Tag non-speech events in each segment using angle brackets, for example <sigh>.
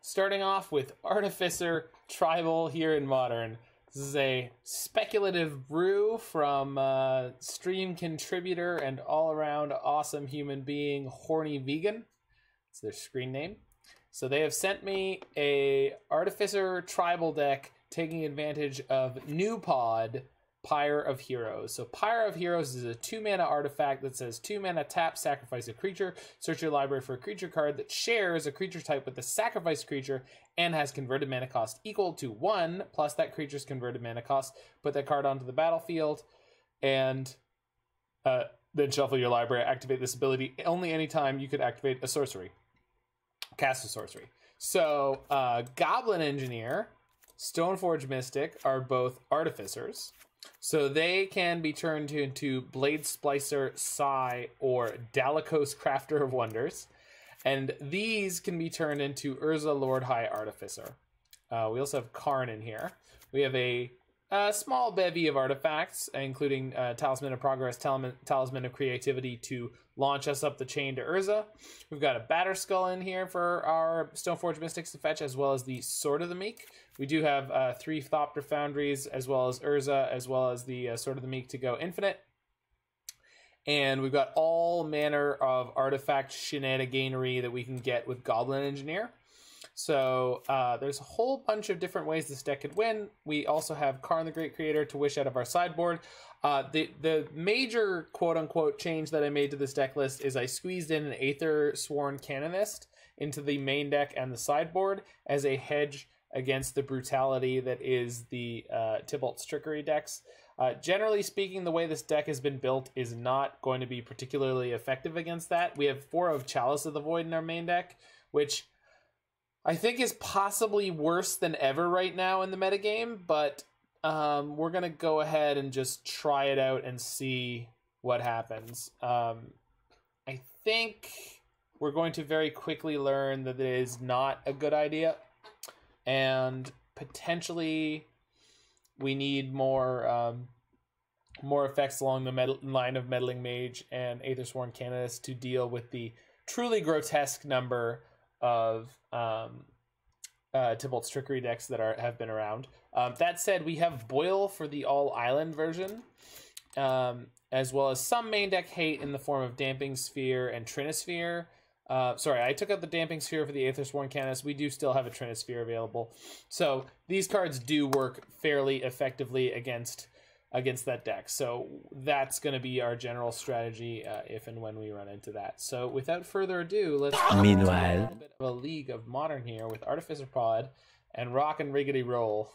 starting off with Artificer Tribal here in Modern. This is a speculative brew from uh, stream contributor and all around awesome human being, HornyVegan. It's their screen name. So they have sent me a Artificer Tribal deck taking advantage of NuPod Pyre of Heroes. So Pyre of Heroes is a two mana artifact that says two mana tap, sacrifice a creature, search your library for a creature card that shares a creature type with the sacrificed creature and has converted mana cost equal to one plus that creature's converted mana cost. Put that card onto the battlefield and uh, then shuffle your library. Activate this ability only anytime you could activate a sorcery, cast a sorcery. So uh, Goblin Engineer, Stoneforge Mystic are both artificers. So they can be turned into Blade Splicer, Sai, or Dalakos Crafter of Wonders. And these can be turned into Urza Lord High Artificer. Uh, we also have Karn in here. We have a, a small bevy of artifacts, including uh, Talisman of Progress, Talisman, Talisman of Creativity to launch us up the chain to Urza. We've got a Batterskull in here for our Stoneforge Mystics to fetch, as well as the Sword of the Meek. We do have uh, three Thopter Foundries, as well as Urza, as well as the uh, Sword of the Meek to go infinite. And we've got all manner of artifact shenaniganery that we can get with Goblin Engineer. So uh, there's a whole bunch of different ways this deck could win. We also have Karn the Great Creator to wish out of our sideboard. Uh, the the major quote unquote change that I made to this deck list is I squeezed in an Aethersworn Canonist into the main deck and the sideboard as a hedge against the brutality that is the uh, Tibalt's Trickery decks. Uh, generally speaking, the way this deck has been built is not going to be particularly effective against that. We have four of Chalice of the Void in our main deck, which I think is possibly worse than ever right now in the metagame, but um, we're going to go ahead and just try it out and see what happens. Um, I think we're going to very quickly learn that it is not a good idea, and potentially we need more um, more effects along the med- line of meddling mage and Aethersworn Canonist to deal with the truly grotesque number of um, uh, Tibalt's Trickery decks that are have been around. Um, that said, we have Boil for the all island version, um, as well as some main deck hate in the form of Damping Sphere and Trinisphere. Uh, sorry, I took out the Damping Sphere for the Aethersworn Canis. We do still have a Trinisphere available. So these cards do work fairly effectively against against that deck. So that's going to be our general strategy uh, if and when we run into that. So without further ado, let's Meanwhile, a bit of a league of modern here with Artificer Pod and Rock and Riggedy Roll.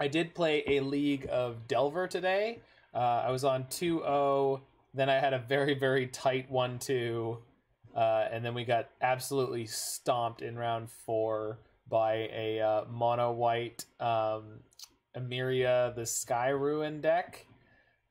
I did play a league of Delver today. Uh, I was on 2 0. Then I had a very, very tight 1 2. Uh, and then we got absolutely stomped in round four by a uh, mono white um, Emeria the Sky Ruin deck.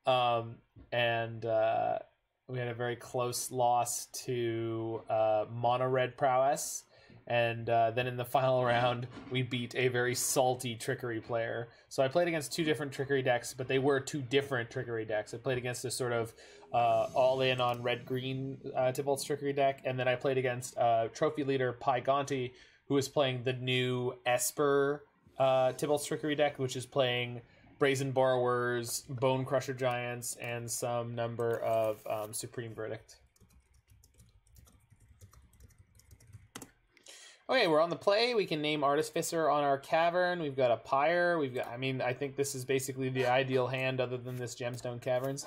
Um, and uh, we had a very close loss to uh, mono red prowess. And uh, then in the final round, we beat a very salty trickery player. So I played against two different trickery decks, but they were two different trickery decks. I played against a sort of uh, all in on red green uh, Tibalt's trickery deck, and then I played against uh, trophy leader Pi Gonti, who is playing the new Esper uh, Tibalt's trickery deck, which is playing Brazen Borrowers, Bonecrusher Giants, and some number of um, Supreme Verdict. Okay, we're on the play. We can name Artist Artificer on our cavern. We've got a pyre. We've got. I mean, I think this is basically the ideal hand, other than this gemstone caverns.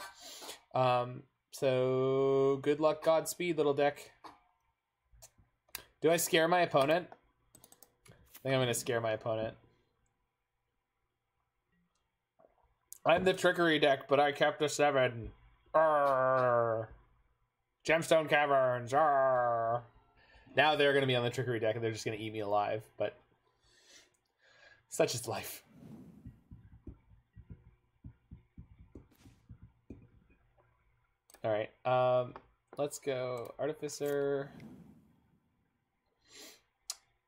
Um, so good luck, Godspeed, little deck. Do I scare my opponent? I think I'm gonna scare my opponent. I'm the trickery deck, but I kept a seven. Arr. Gemstone caverns. Arr. Now they're going to be on the trickery deck and they're just going to eat me alive, but such is life. All right. Um, let's go artificer.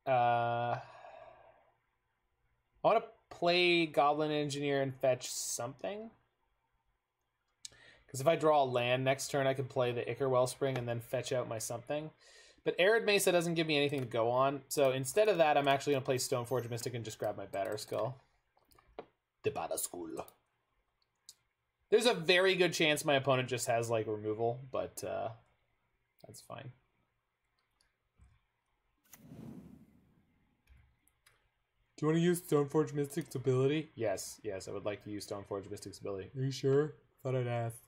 Uh, I want to play goblin engineer and fetch something. Because if I draw a land next turn, I can play the Ichor Wellspring and then fetch out my something. But Arid Mesa doesn't give me anything to go on, so instead of that, I'm actually going to play Stoneforge Mystic and just grab my Batterskull. The Batterskull. There's a very good chance my opponent just has, like, removal, but uh, that's fine. Do you want to use Stoneforge Mystic's ability? Yes, yes, I would like to use Stoneforge Mystic's ability. Are you sure? Thought I'd ask.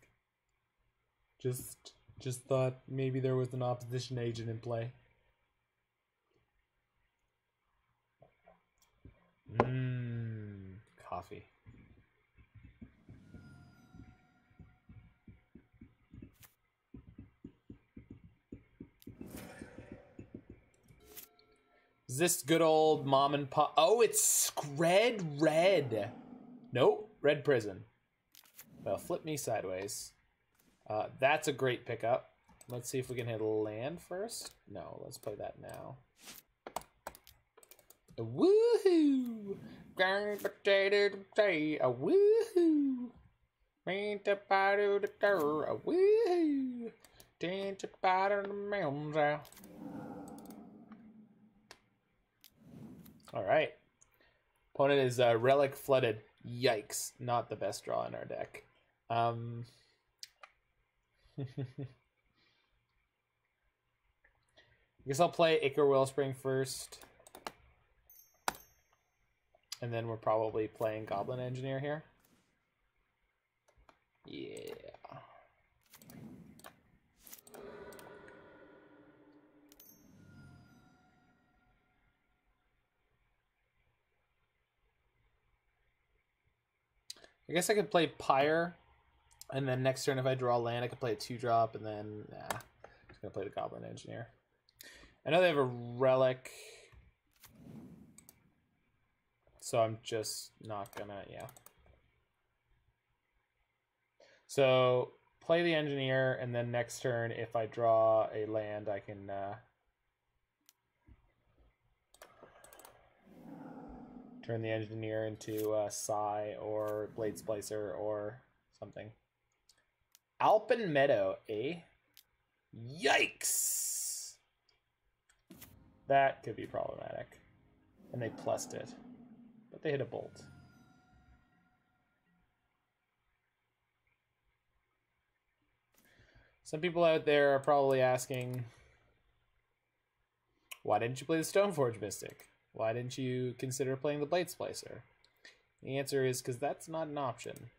Just just thought maybe there was an opposition agent in play. Mmm, coffee. Is this good old mom and pop? Oh, it's red red. Nope, red prison. Well, flip me sideways. Uh, that's a great pickup. Let's see if we can hit land first. No, let's play that now. A woohoo! Ground potato day, a woohoo! Ain't a bottle the door, a woohoo! Dance about the mountains out. All right. Opponent is uh, relic flooded. Yikes! Not the best draw in our deck. Um. I guess I'll play Ichor Wellspring first. And then we're probably playing Goblin Engineer here. Yeah. I guess I could play Pyre, and then next turn if I draw land, I could play a two drop, and then nah, I'm just gonna play the Goblin Engineer. I know they have a relic, so I'm just not gonna yeah. So play the engineer, and then next turn if I draw a land, I can. Uh, turn the engineer into uh, Sai or Blade Splicer or something. Alpine Meadow, eh? Yikes! That could be problematic. And they plussed it. But they hit a bolt. Some people out there are probably asking, why didn't you play the Stoneforge Mystic? Why didn't you consider playing the Blade Splicer? The answer is because that's not an option.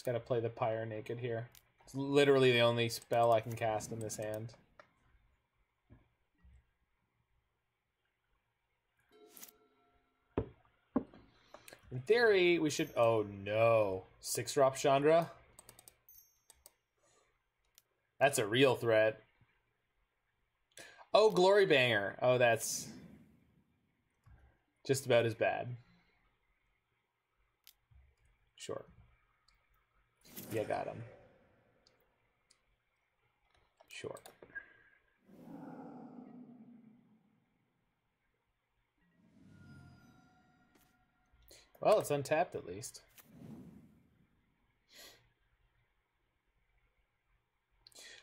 Just gotta play the Pyre naked here. It's literally the only spell I can cast in this hand. In theory, we should... Oh, no. Six-drop Chandra? That's a real threat. Oh, Glorybringer. Oh, that's just about as bad. Sure. Yeah, got him. Sure. Well, it's untapped at least.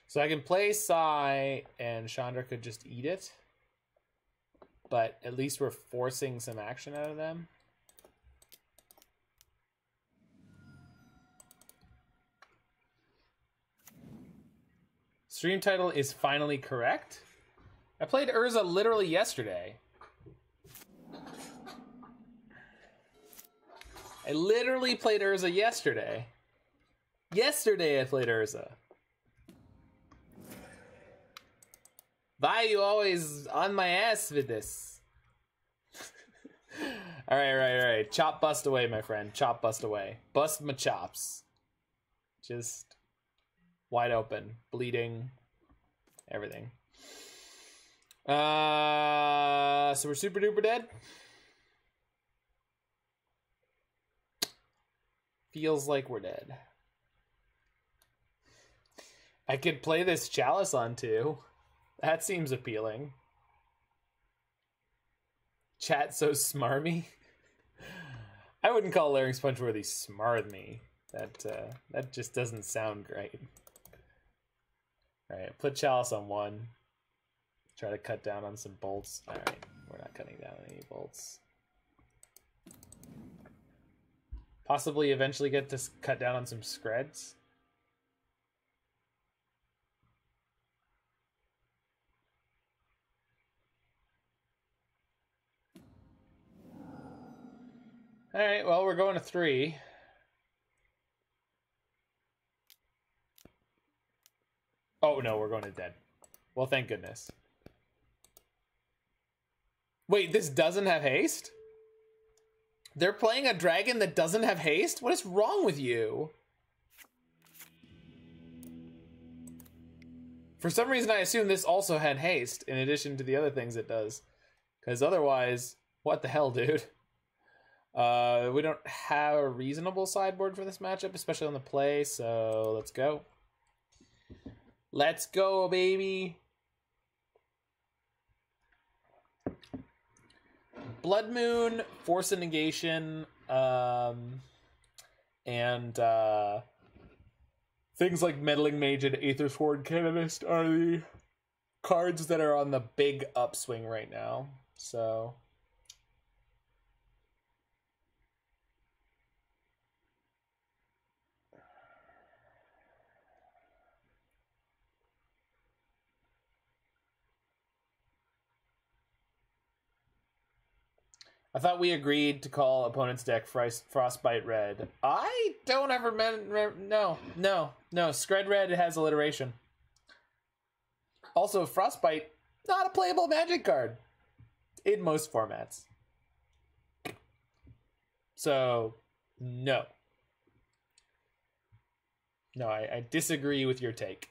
So I can play Sai and Chandra could just eat it. But at least we're forcing some action out of them. Stream title is finally correct. I played Urza literally yesterday. I literally played Urza yesterday. Yesterday I played Urza. Why you always on my ass with this? <laughs> all right, right, right. Chop bust away, my friend. Chop bust away. Bust my chops. Just wide open, bleeding, everything. Uh, so we're super duper dead. Feels like we're dead. I could play this chalice on too. That seems appealing. chat so smarmy? I wouldn't call Larynx Punchworthy smarmy. That uh, that just doesn't sound great. All right, put Chalice on one. Try to cut down on some bolts. All right, we're not cutting down any bolts. Possibly eventually get to cut down on some Skreds. All right, well, we're going to three. Oh, no, we're going to dead. Well, thank goodness. Wait, this doesn't have haste? They're playing a dragon that doesn't have haste? What is wrong with you? For some reason, I assume this also had haste in addition to the other things it does. Because otherwise, what the hell, dude? <laughs> Uh, we don't have a reasonable sideboard for this matchup, especially on the play, so let's go. Let's go, baby. Blood Moon, Force of Negation, um, and uh, things like Meddling Mage and Aethersworn Canonist are the cards that are on the big upswing right now. So I thought we agreed to call opponent's deck Frostbite Red. I don't ever men no no no Skred Red has alliteration. Also, Frostbite not a playable Magic card in most formats. So no. No, I, I disagree with your take.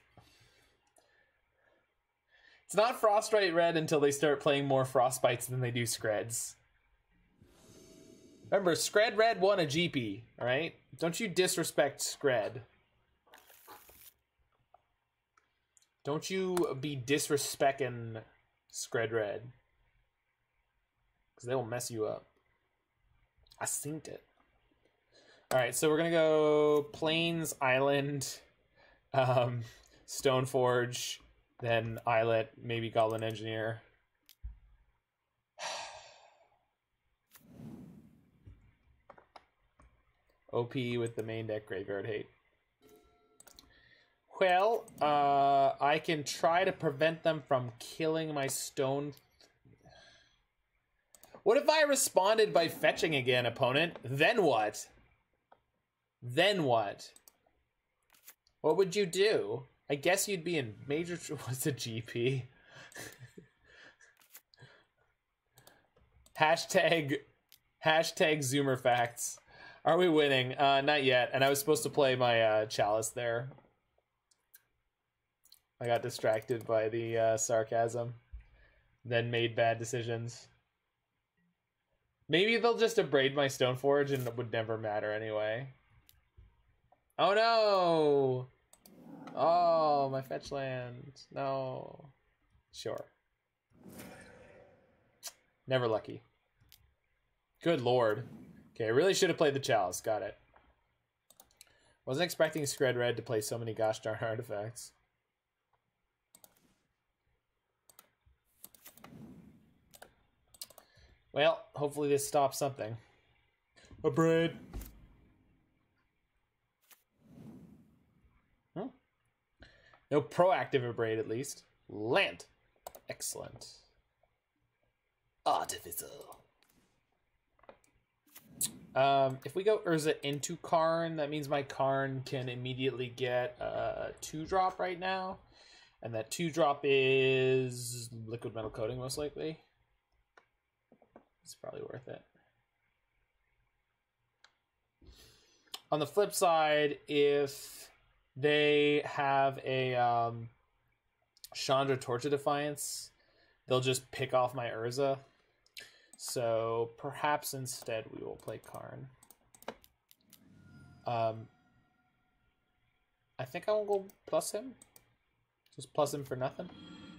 It's not Frostbite Red until they start playing more Frostbites than they do Skreds. Remember, Skred Red won a GP, alright? Don't you disrespect Skred. Don't you be disrespecting Skred Red. Because they will mess you up. I synced it. Alright, so we're gonna go Plains, Island, um, Stoneforge, then Islet, maybe Goblin Engineer. OP with the main deck graveyard hate. Well, uh, I can try to prevent them from killing my stone. What if I responded by fetching again, opponent? Then what? Then what? What would you do? I guess you'd be in major. <laughs> What's a GP? <laughs> hashtag hashtag Zoomer facts. Are we winning? Uh, not yet. And I was supposed to play my uh, chalice there. I got distracted by the uh, sarcasm, then made bad decisions. Maybe they'll just abrade my Stoneforge and it would never matter anyway. Oh no! Oh, my fetch land. No. Sure. Never lucky. Good lord. Okay, I really should have played the Chalice. Got it. Wasn't expecting Skred Red to play so many gosh darn artifacts. Well, hopefully this stops something. A braid. Hmm. No proactive abrade at least. Land. Excellent. Artificer. Um, if we go Urza into Karn, that means my Karn can immediately get a two drop right now. And that two drop is Liquimetal Coating, most likely. It's probably worth it. On the flip side, if they have a um, Chandra of Defiance, they'll just pick off my Urza. So perhaps instead we will play Karn. Um, I think I will go plus him. Just plus him for nothing.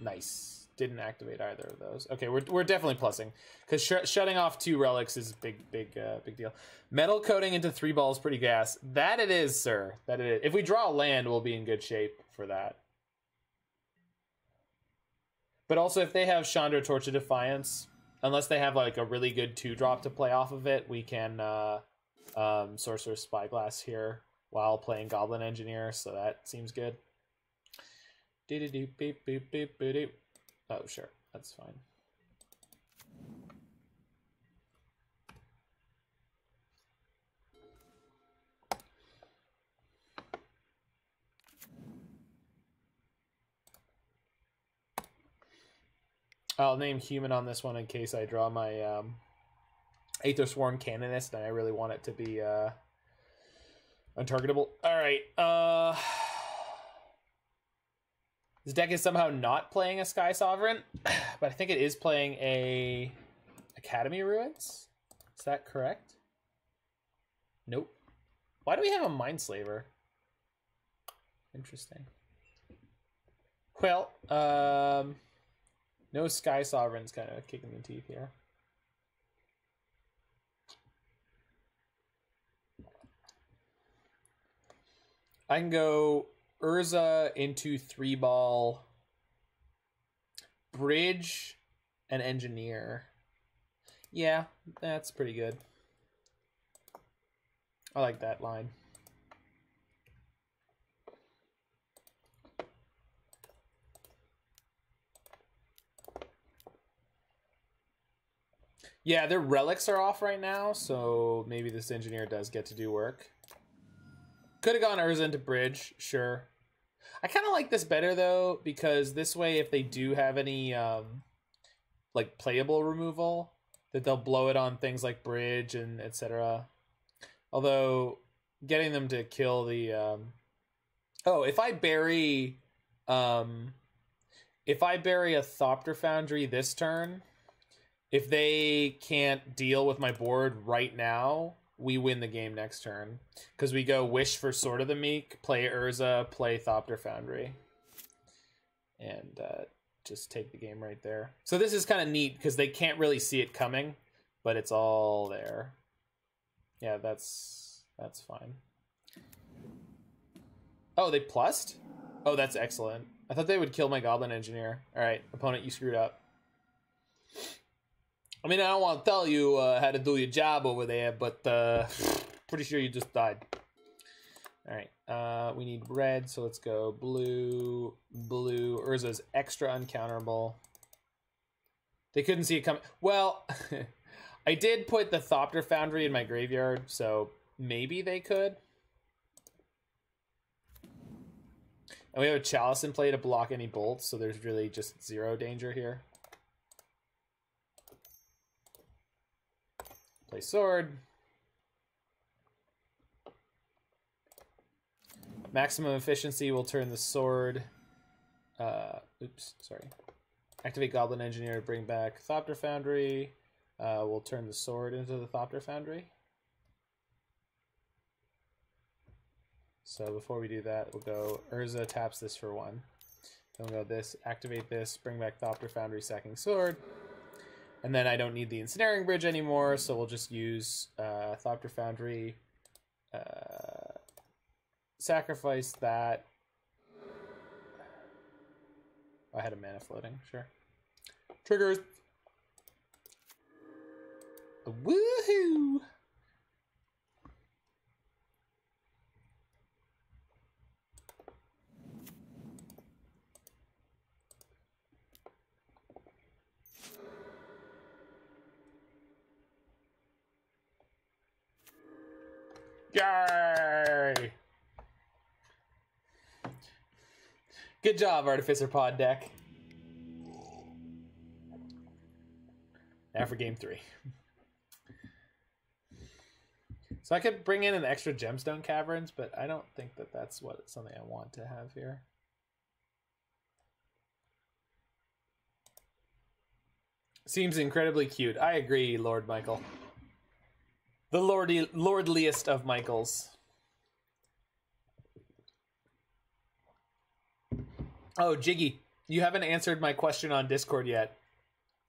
Nice. didn't activate either of those. Okay, we're, we're definitely plussing because sh- shutting off two relics is a big big uh, big deal. Metal coating into three balls pretty gas. That it is, sir. That it is. If we draw land, we'll be in good shape for that. But also, if they have Chandra Torch of Defiance, unless they have like a really good two drop to play off of it, we can uh, um, Sorcerous Spyglass here while playing Goblin Engineer. So that seems good. Do do do beep beep beep beep. Oh sure, that's fine. I'll name human on this one in case I draw my um, Aethersworn Canonist and I really want it to be uh, untargetable. All right. Uh, this deck is somehow not playing a Sky Sovereign, <clears throat> but I think it is playing a Academy Ruins. Is that correct? Nope. Why do we have a Mindslaver? Interesting. Well, um... No Sky Sovereign's kind of kicking the teeth here. I can go Urza into three ball, bridge, and engineer. Yeah, that's pretty good. I like that line. Yeah, their relics are off right now, so maybe this engineer does get to do work. Could have gone Urza into bridge, sure. I kind of like this better though because this way, if they do have any um, like playable removal, that they'll blow it on things like bridge and etc. Although getting them to kill the um... oh, if I bury um, if I bury a Thopter Foundry this turn, if they can't deal with my board right now, we win the game next turn because we go wish for Sword of the Meek, play Urza, play Thopter Foundry, and uh, just take the game right there. So this is kind of neat because they can't really see it coming, but it's all there. Yeah, that's that's fine. Oh, they plussed? Oh, that's excellent. I thought they would kill my Goblin Engineer. All right, opponent, you screwed up. I mean, I don't want to tell you uh, how to do your job over there, but uh, pretty sure you just died. All right, uh, we need red, so let's go blue, blue. Urza's extra uncounterable. They couldn't see it coming. Well, <laughs> I did put the Thopter Foundry in my graveyard, so maybe they could. And we have a Chalice in play to block any bolts, so there's really just zero danger here. Play sword. Maximum efficiency will turn the sword. Uh, oops, sorry. Activate Goblin Engineer to bring back Thopter Foundry. Uh, we'll turn the sword into the Thopter Foundry. So before we do that, we'll go Urza taps this for one. Then we'll go this, activate this, bring back Thopter Foundry, sacking sword. And then I don't need the Ensnaring Bridge anymore, so we'll just use uh, Thopter Foundry, uh, sacrifice that. I had a mana floating, sure. Triggers. Woohoo! Yay! Good job, Artificer Pod deck. Now for game three. So I could bring in an extra gemstone caverns, but I don't think that that's what something I want to have here. Seems incredibly cute. I agree, Lord Michael. The lordy, lordliest of Michaels. Oh, Jiggy. you haven't answered my question on Discord yet,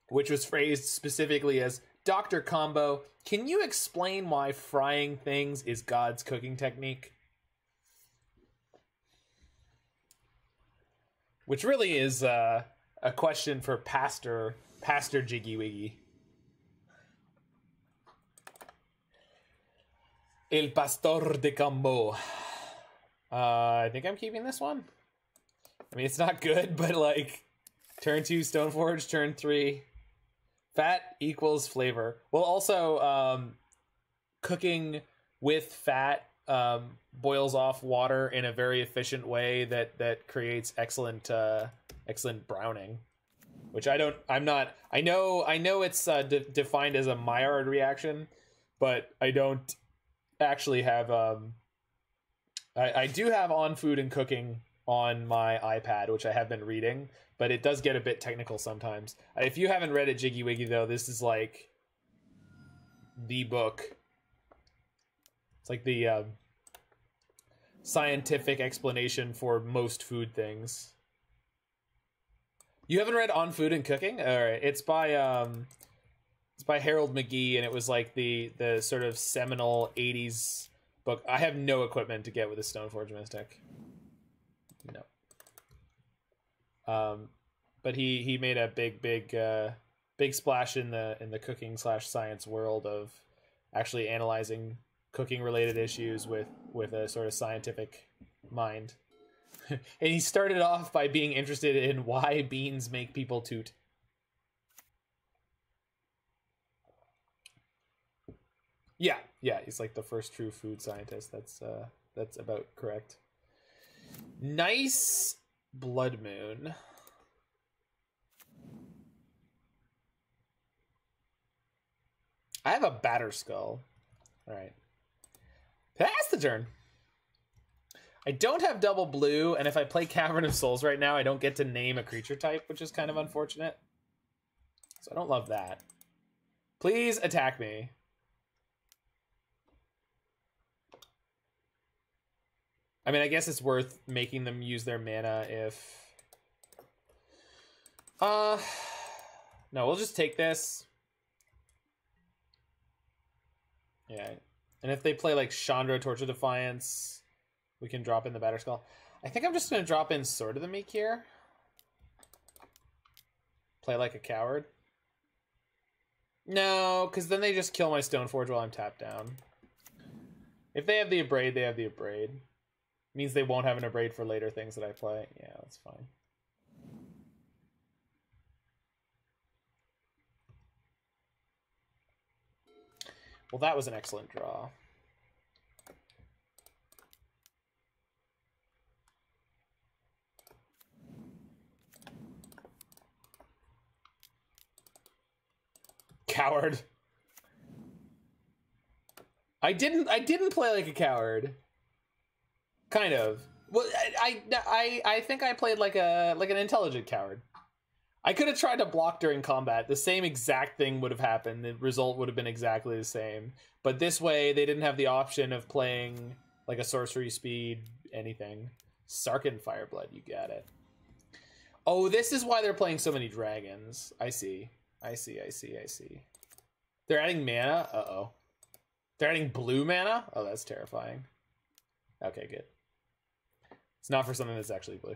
which was phrased specifically as Dr. Combo, can you explain why frying things is God's cooking technique? Which really is uh, a question for Pastor Pastor Jiggy Wiggy. El Pastor de Combo. Uh, I think I'm keeping this one. I mean, it's not good, <laughs> but like, turn two Stoneforge, turn three fat equals flavor. Well, also, um, cooking with fat um, boils off water in a very efficient way that that creates excellent uh, excellent browning. Which I don't. I'm not. I know. I know it's uh, de- defined as a Maillard reaction, but I don't actually have. Um, I, I do have on food and cooking on my iPad, which I have been reading, but it does get a bit technical sometimes. If you haven't read it, Jiggy Wiggy, though, this is like the book. It's like the um, scientific explanation for most food things. You haven't read On Food and Cooking? All right, it's by um, it's by Harold McGee, and it was like the the sort of seminal '80s book. I have no equipment to get with a Stoneforge Mystic. No. Um, but he he made a big big uh, big splash in the in the cooking slash science world of actually analyzing cooking related issues with with a sort of scientific mind. <laughs> and he started off by being interested in why beans make people toot. Yeah, yeah, he's like the first true food scientist. That's uh that's about correct. Nice blood moon. I have a Batterskull. All right. That's the turn. I don't have double blue, and if I play Cavern of Souls right now, I don't get to name a creature type, which is kind of unfortunate. So I don't love that. Please attack me. I mean, I guess it's worth making them use their mana if... Uh... No, we'll just take this. Yeah. And if they play like Chandra, of Defiance, we can drop in the Batterskull. I think I'm just going to drop in Sword of the Meek here. Play like a coward. No, because then they just kill my Stoneforge while I'm tapped down. If they have the Abrade, they have the Abrade. Means they won't have an Abrade for later things that I play. Yeah, that's fine. Well, that was an excellent draw. Coward. I didn't I didn't play like a coward. Kind of. Well, I, I I think I played like a like an intelligent coward. I could have tried to block during combat. The same exact thing would have happened. The result would have been exactly the same. But this way, they didn't have the option of playing like a sorcery speed anything. Sarkhan Fireblood, you got it. Oh, this is why they're playing so many dragons. I see. I see, I see, I see. They're adding mana? Uh-oh. They're adding blue mana? Oh, that's terrifying. Okay, good. It's not for something that's actually blue.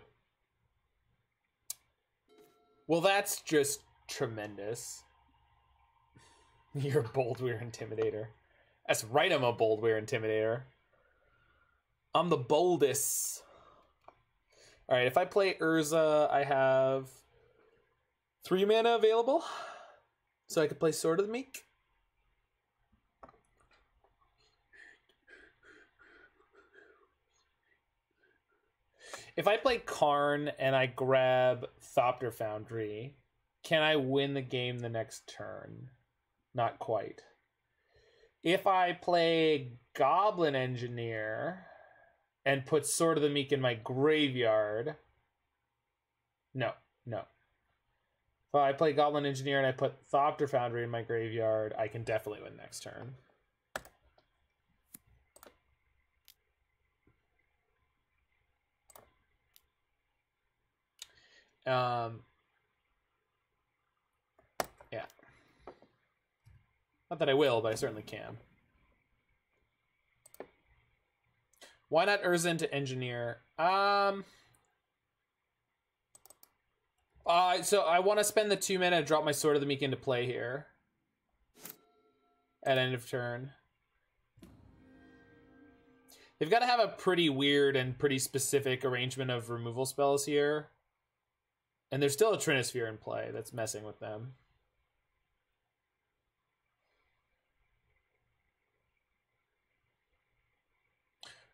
Well, that's just tremendous. <laughs> You're a Boldwyr Intimidator. That's right, I'm a Boldwyr Intimidator. I'm the boldest. Alright, if I play Urza, I have three mana available. So I could play Sword of the Meek. If I play Karn and I grab Thopter Foundry, can I win the game the next turn? Not quite. If I play Goblin Engineer and put Sword of the Meek in my graveyard, no, no. If I play Goblin Engineer and I put Thopter Foundry in my graveyard, I can definitely win next turn. Um, yeah. Not that I will, but I certainly can. Why not Urza to engineer? Um. Uh, so I want to spend the two mana to drop my Sword of the Meek into play here. At end of turn. They've got to have a pretty weird and pretty specific arrangement of removal spells here. And there's still a Trinisphere in play that's messing with them.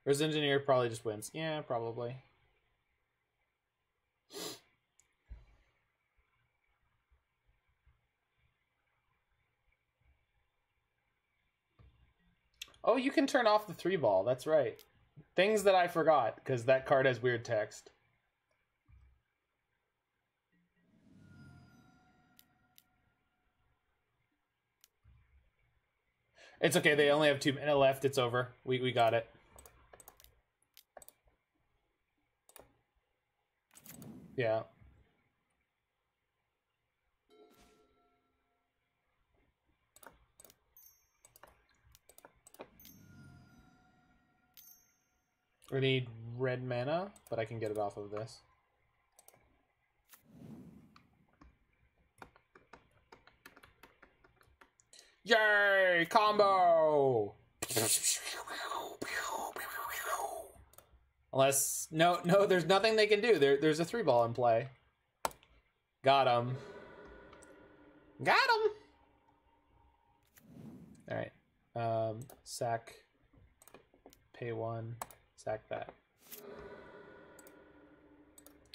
Urza Engineer probably just wins. Yeah, probably. Oh, you can turn off the three ball. That's right. Things that I forgot because that card has weird text. It's okay. They only have two minutes left. It's over. We we got it. Yeah. We need red mana, but I can get it off of this. Yay! Combo! Unless no, no, there's nothing they can do. There, there's a three ball in play. Got him. Got him. All right. Um, sack. Pay one. Sack that.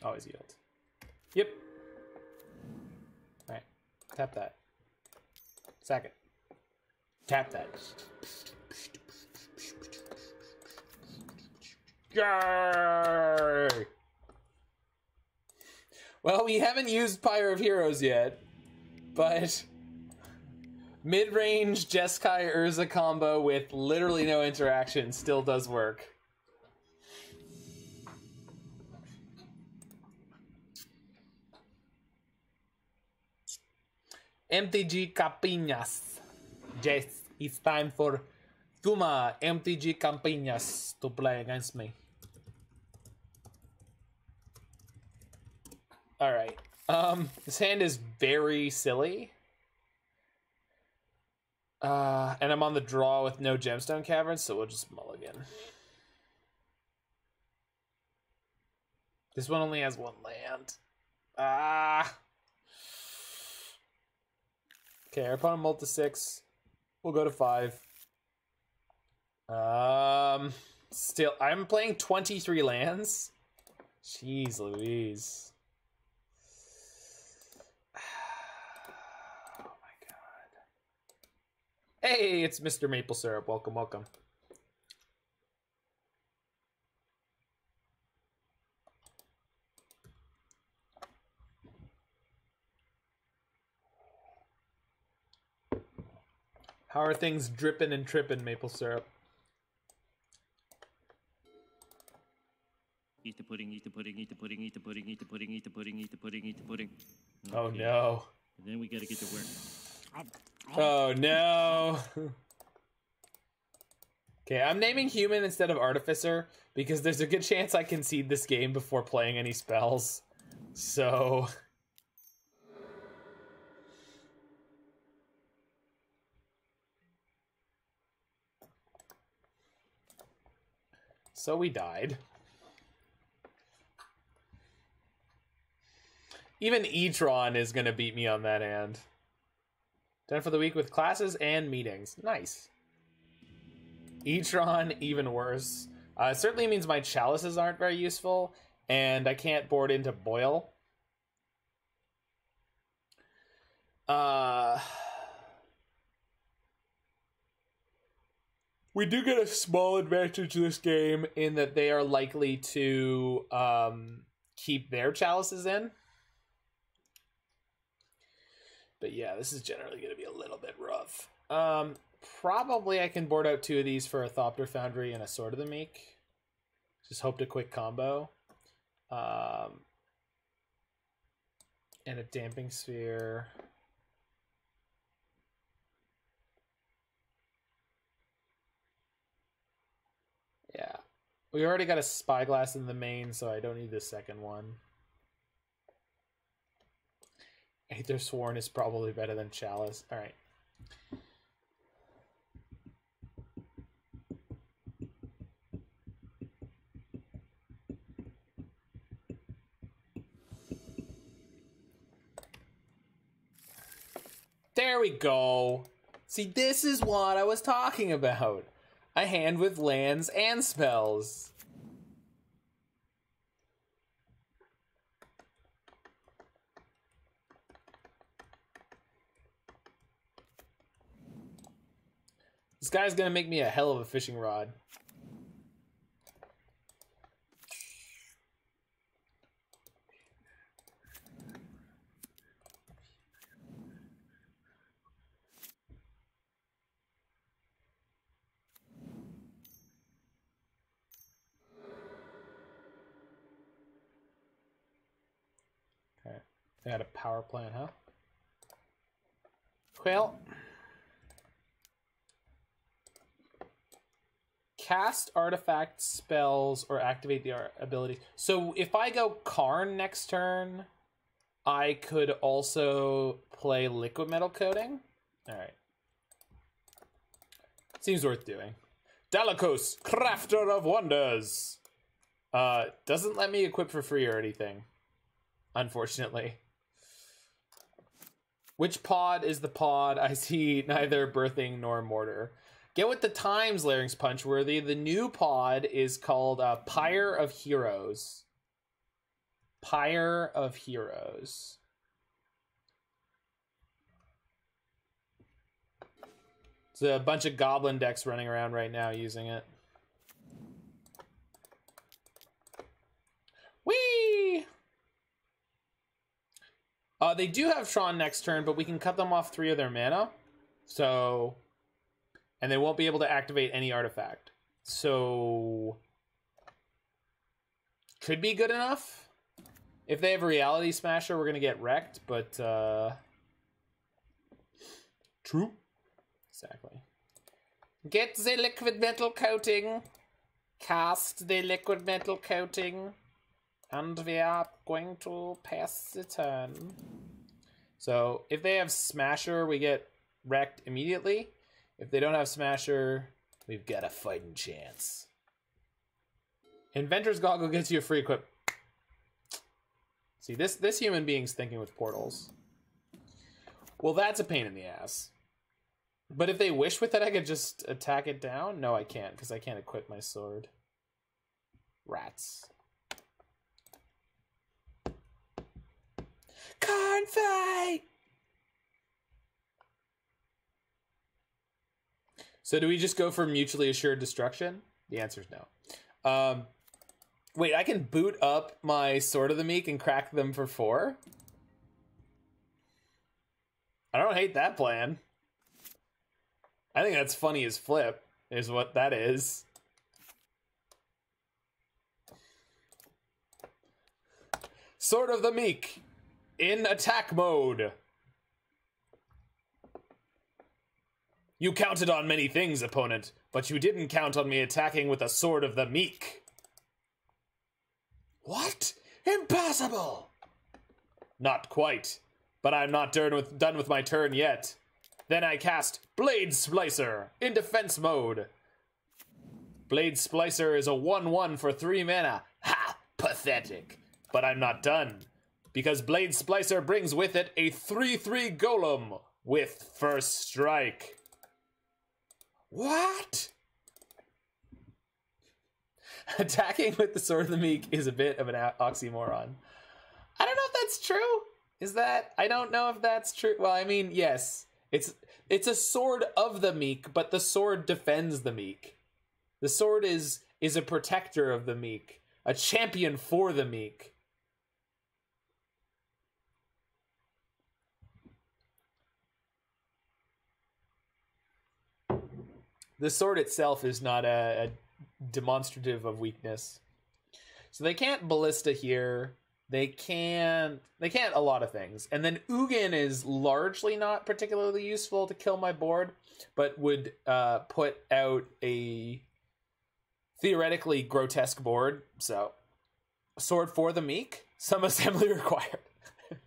Always yield. Yep. All right. Tap that. Sack it. Tap that. Yay! Well, we haven't used Pyre of Heroes yet, but mid-range Jeskai Urza combo with literally no interaction still does work. MTG Campinas. Yes, it's time for Tuma MTG Campinas to play against me. Alright. Um, this hand is very silly. Uh, and I'm on the draw with no gemstone caverns, so we'll just mulligan. This one only has one land. Ah. Okay, our opponent multi six. We'll go to five. Um, still, I'm playing 23 lands. Jeez Louise. <sighs> Oh my god. Hey, it's Mr. Maple Syrup. Welcome, welcome. How are things dripping and tripping, Maple Syrup? Eat the pudding, eat the pudding, eat the pudding, eat the pudding, eat the pudding, eat the pudding, eat the pudding, eat the pudding. Oh no. And then we gotta get to work. Oh no. <laughs> Okay, I'm naming human instead of artificer because there's a good chance I concede this game before playing any spells. So <laughs> So we died. Even Etron is gonna beat me on that hand. Done for the week with classes and meetings. Nice. Etron, even worse. Uh, certainly means my chalices aren't very useful, and I can't board into Boil. Uh, we do get a small advantage this game in that they are likely to um, keep their chalices in. But yeah, this is generally going to be a little bit rough. Um, probably I can board out two of these for a Thopter Foundry and a Sword of the Meek. Just hope to quick combo. Um, And a damping sphere. We already got a spyglass in the main, so I don't need the second one. Aethersworn is probably better than Chalice. Alright. There we go. See, this is what I was talking about. A hand with lands and spells. This guy's gonna make me a hell of a fishing rod. Okay. They had a power plant, huh? Well, cast artifact spells or activate the abilities. So if I go Karn next turn, I could also play liquimetal coating. All right. Seems worth doing. Dalakos, crafter of wonders. Uh, doesn't let me equip for free or anything. Unfortunately. Which pod is the pod? I see neither birthing nor mortar. Get with the times, Larynx Punchworthy. The new pod is called uh, Pyre of Heroes. Pyre of Heroes. There's a bunch of goblin decks running around right now using it. Whee! Uh, they do have Tron next turn, but we can cut them off three of their mana. So and they won't be able to activate any artifact. So could be good enough. If they have a reality smasher, we're gonna get wrecked, but uh True. Exactly. Get the liquimetal coating. Cast the liquimetal coating. And we are going to pass the turn. So if they have smasher, we get wrecked immediately. If they don't have Smasher, we've got a fighting chance. Inventor's Goggle gets you a free equip. See, this this human being's thinking with portals. Well, that's a pain in the ass. But if they wish with it, I could just attack it down? No, I can't, because I can't equip my sword. Rats. Confide! So do we just go for mutually assured destruction? The answer is no. Um, wait, I can boot up my Sword of the Meek and crack them for four? I don't hate that plan. I think that's funny as flip, is what that is. Sword of the Meek in attack mode. You counted on many things, opponent, but you didn't count on me attacking with a sword of the meek. What? Impossible! Not quite, but I'm not done with, done with my turn yet. Then I cast Blade Splicer in defense mode. Blade Splicer is a 1 1 for 3 mana. Ha! Pathetic. But I'm not done. Because Blade Splicer brings with it a 3 3 golem with first strike. What? <laughs> Attacking with the sword of the meek is a bit of an oxymoron. I don't know if that's true. Is that? I don't know if that's true. Well, I mean, yes, it's it's a sword of the meek, but the sword defends the meek. The sword is is a protector of the meek, a champion for the meek. The sword itself is not a, a demonstrative of weakness. So they can't ballista here. They can't. they can't a lot of things. And then Ugin is largely not particularly useful to kill my board, but would uh, put out a theoretically grotesque board. So sword for the meek, some <laughs> assembly required. <laughs>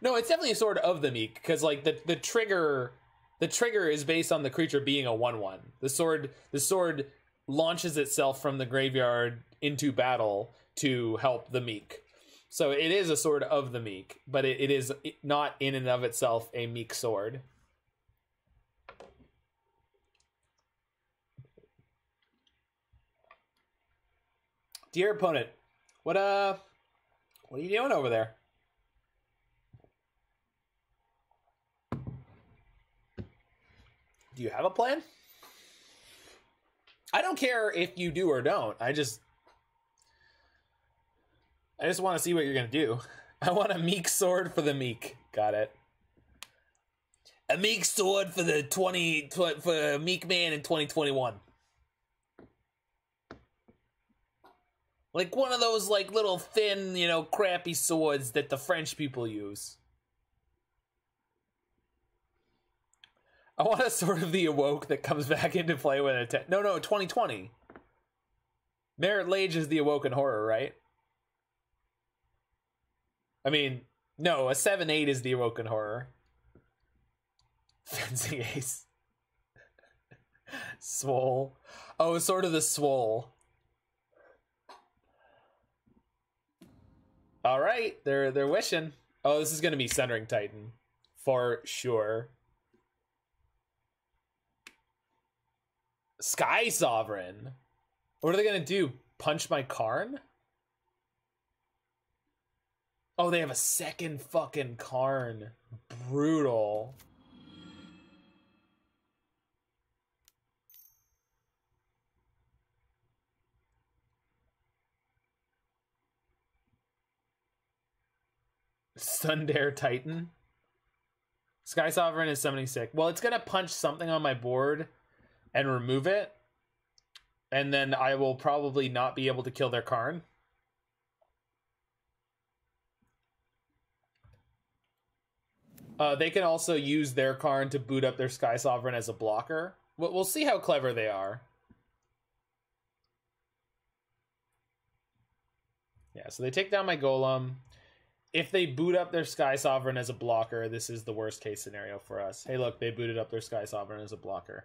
no, it's definitely a sword of the meek because like the the trigger the trigger is based on the creature being a one one. The sword the sword launches itself from the graveyard into battle to help the meek. So it is a sword of the meek, but it, it is not in and of itself a meek sword. Dear opponent, what uh what are you doing over there? Do you have a plan? I don't care if you do or don't. I just I just want to see what you're gonna do. <laughs> I want a meek sword for the meek. Got it. A meek sword for the twenty tw- for meek man in 2021. Like one of those like little thin, you know, crappy swords that the French people use. I want a sort of the awoke that comes <laughs> back into play with a ten- no no 2020. Marit Lage is the awoken horror, right? I mean, no, a 7 8 is the awoken horror. <laughs> Fencing ace. <laughs> swole. Oh, sort of the swole. All right, they're they're wishing. Oh, this is gonna be Sundering Titan for sure. Sky Sovereign. What are they gonna do? Punch my Karn? Oh, they have a second fucking Karn. Brutal. Sundering Titan. Sky Sovereign is summoning sick. Well, it's gonna punch something on my board and remove it. And then I will probably not be able to kill their Karn. Uh, they can also use their Karn to boot up their Sky Sovereign as a blocker. We'll, we'll see how clever they are. Yeah, so they take down my Golem. If they boot up their Sky Sovereign as a blocker, this is the worst case scenario for us. Hey, look, they booted up their Sky Sovereign as a blocker.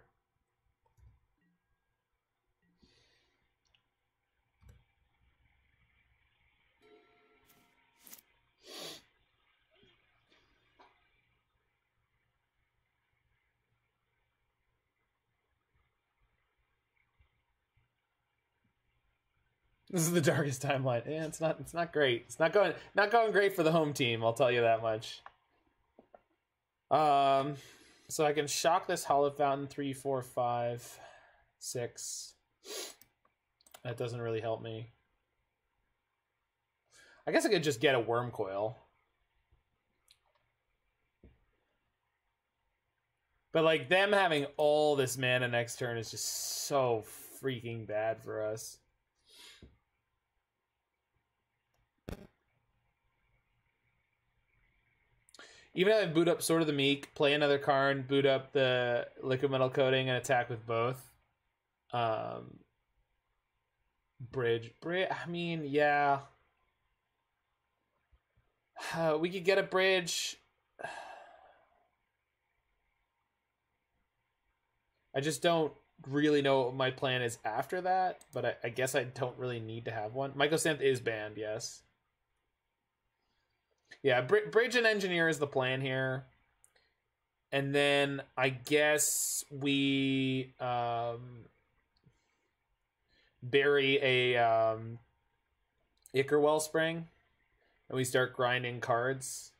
This is the darkest timeline. Yeah, it's not. It's not great. It's not going. Not going great for the home team. I'll tell you that much. Um, so I can shock this Hallowed Fountain three, four, five, six. That doesn't really help me. I guess I could just get a Wurmcoil. But like them having all this mana next turn is just so freaking bad for us. Even if I boot up Sword of the Meek, play another Karn, boot up the Liquimetal Coating, and attack with both. Um, bridge, bridge. I mean, yeah. Uh, we could get a bridge. I just don't really know what my plan is after that, but I, I guess I don't really need to have one. Mycosynth is banned, yes. Yeah, br- bridge and engineer is the plan here. And then I guess we um, bury a um, Ichor Wellspring and we start grinding cards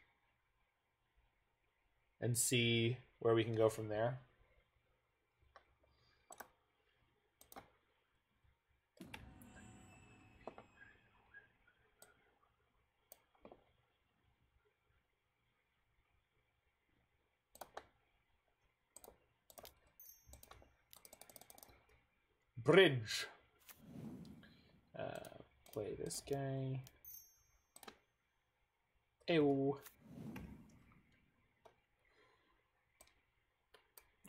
and see where we can go from there. Bridge. Uh, play this guy. Ew.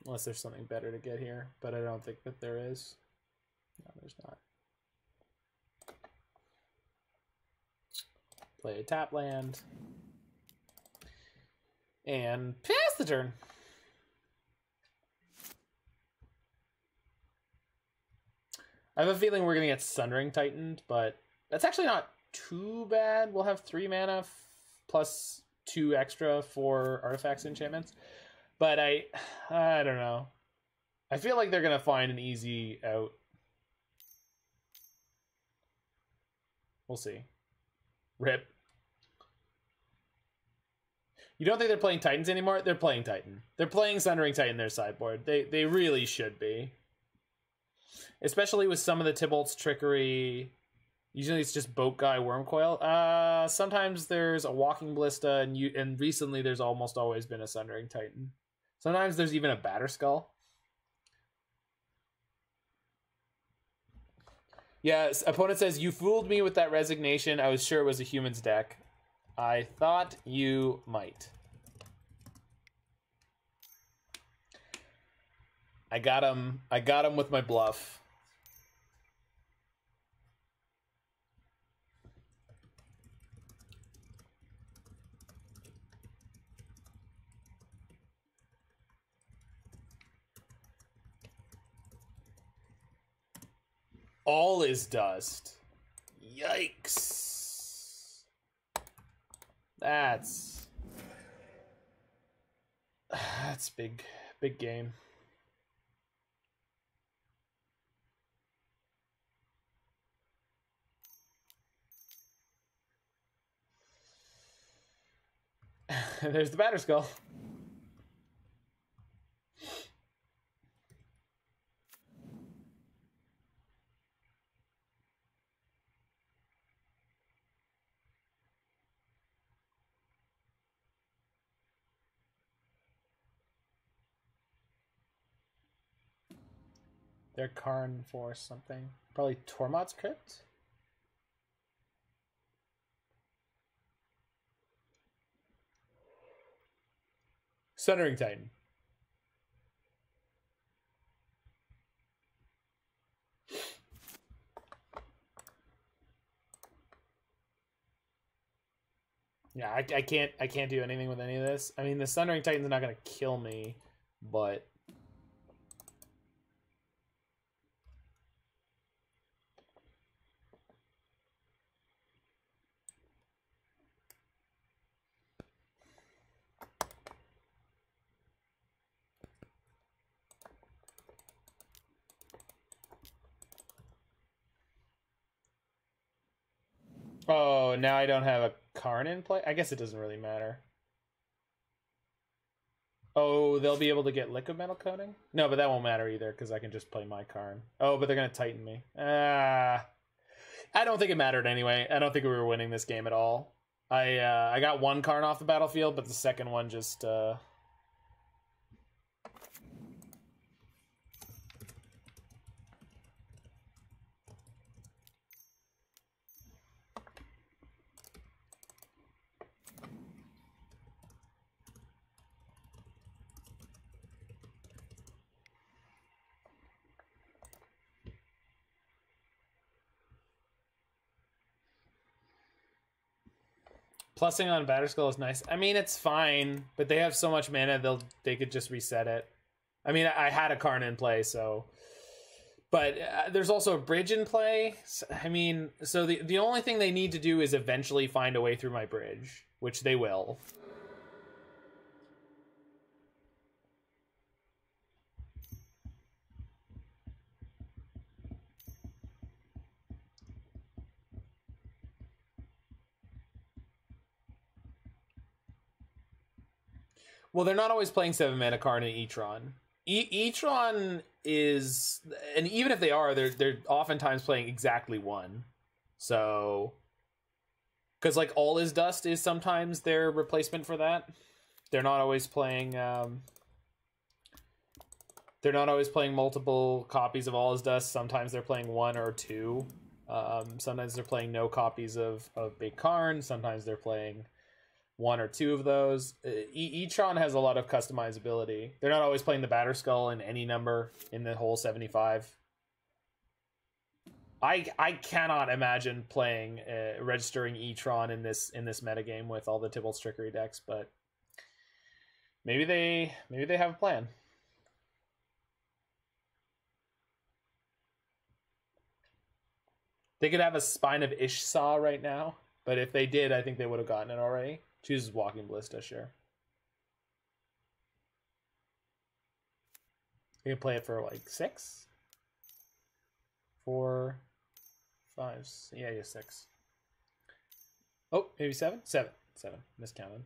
Unless there's something better to get here, but I don't think that there is. No, there's not. Play a tap land. And pass the turn. I have a feeling we're gonna get Sundering Titaned, but that's actually not too bad. We'll have three mana f- plus two extra for artifacts and enchantments. But I, I don't know. I feel like they're gonna find an easy out. We'll see. Rip. You don't think they're playing Titans anymore? They're playing Titan. They're playing Sundering Titan their sideboard. They they really should be. Especially with some of the Tibalt's trickery. Usually it's just Boat Guy Wurmcoil. Uh sometimes there's a Walking Ballista and you and recently there's almost always been a Sundering Titan. Sometimes there's even a Batterskull. Yes, opponent says you fooled me with that resignation. I was sure it was a human's deck. I thought you might. I got him. I got him with my bluff. All is dust. Yikes. That's <sighs> that's big big game. <laughs> There's the batterskull. They're Karn for something. Probably Tormod's Crypt? Sundering Titan. Yeah, I, I can't I can't do anything with any of this. I mean, the Sundering Titan's not gonna kill me, but Oh, now I don't have a Karn in play? I guess it doesn't really matter. Oh, they'll be able to get liquid metal coating? No, but that won't matter either because I can just play my Karn. Oh, but they're going to tighten me. Ah. I don't think it mattered anyway. I don't think we were winning this game at all. I uh, I got one Karn off the battlefield, but the second one just uh, Plussing on Batterskull is nice. I mean, it's fine, but they have so much mana they'll they could just reset it. I mean, I, had a Karn in play, so. But uh, there's also a bridge in play. I mean, so the the only thing they need to do is eventually find a way through my bridge, which they will. Well, they're not always playing seven mana Karn and Etron. Etron is, and even if they are, they're they're oftentimes playing exactly one. So, because like all is dust is sometimes their replacement for that. They're not always playing. Um, they're not always playing multiple copies of all is dust. Sometimes they're playing one or two. Um, sometimes they're playing no copies of, of Big Karn. Sometimes they're playing one or two of those. Uh, e- Etron has a lot of customizability. They're not always playing the Batterskull in any number in the whole 75. I I cannot imagine playing uh, registering Etron in this in this metagame with all the Tibalt's trickery decks, but maybe they maybe they have a plan. They could have a spine of Ish Sah right now, but if they did, I think they would have gotten it already. Chooses Walking Ballista, sure. You can play it for like six, four, five. Yeah, yeah, six. Oh, maybe seven, seven, seven. Miscounted.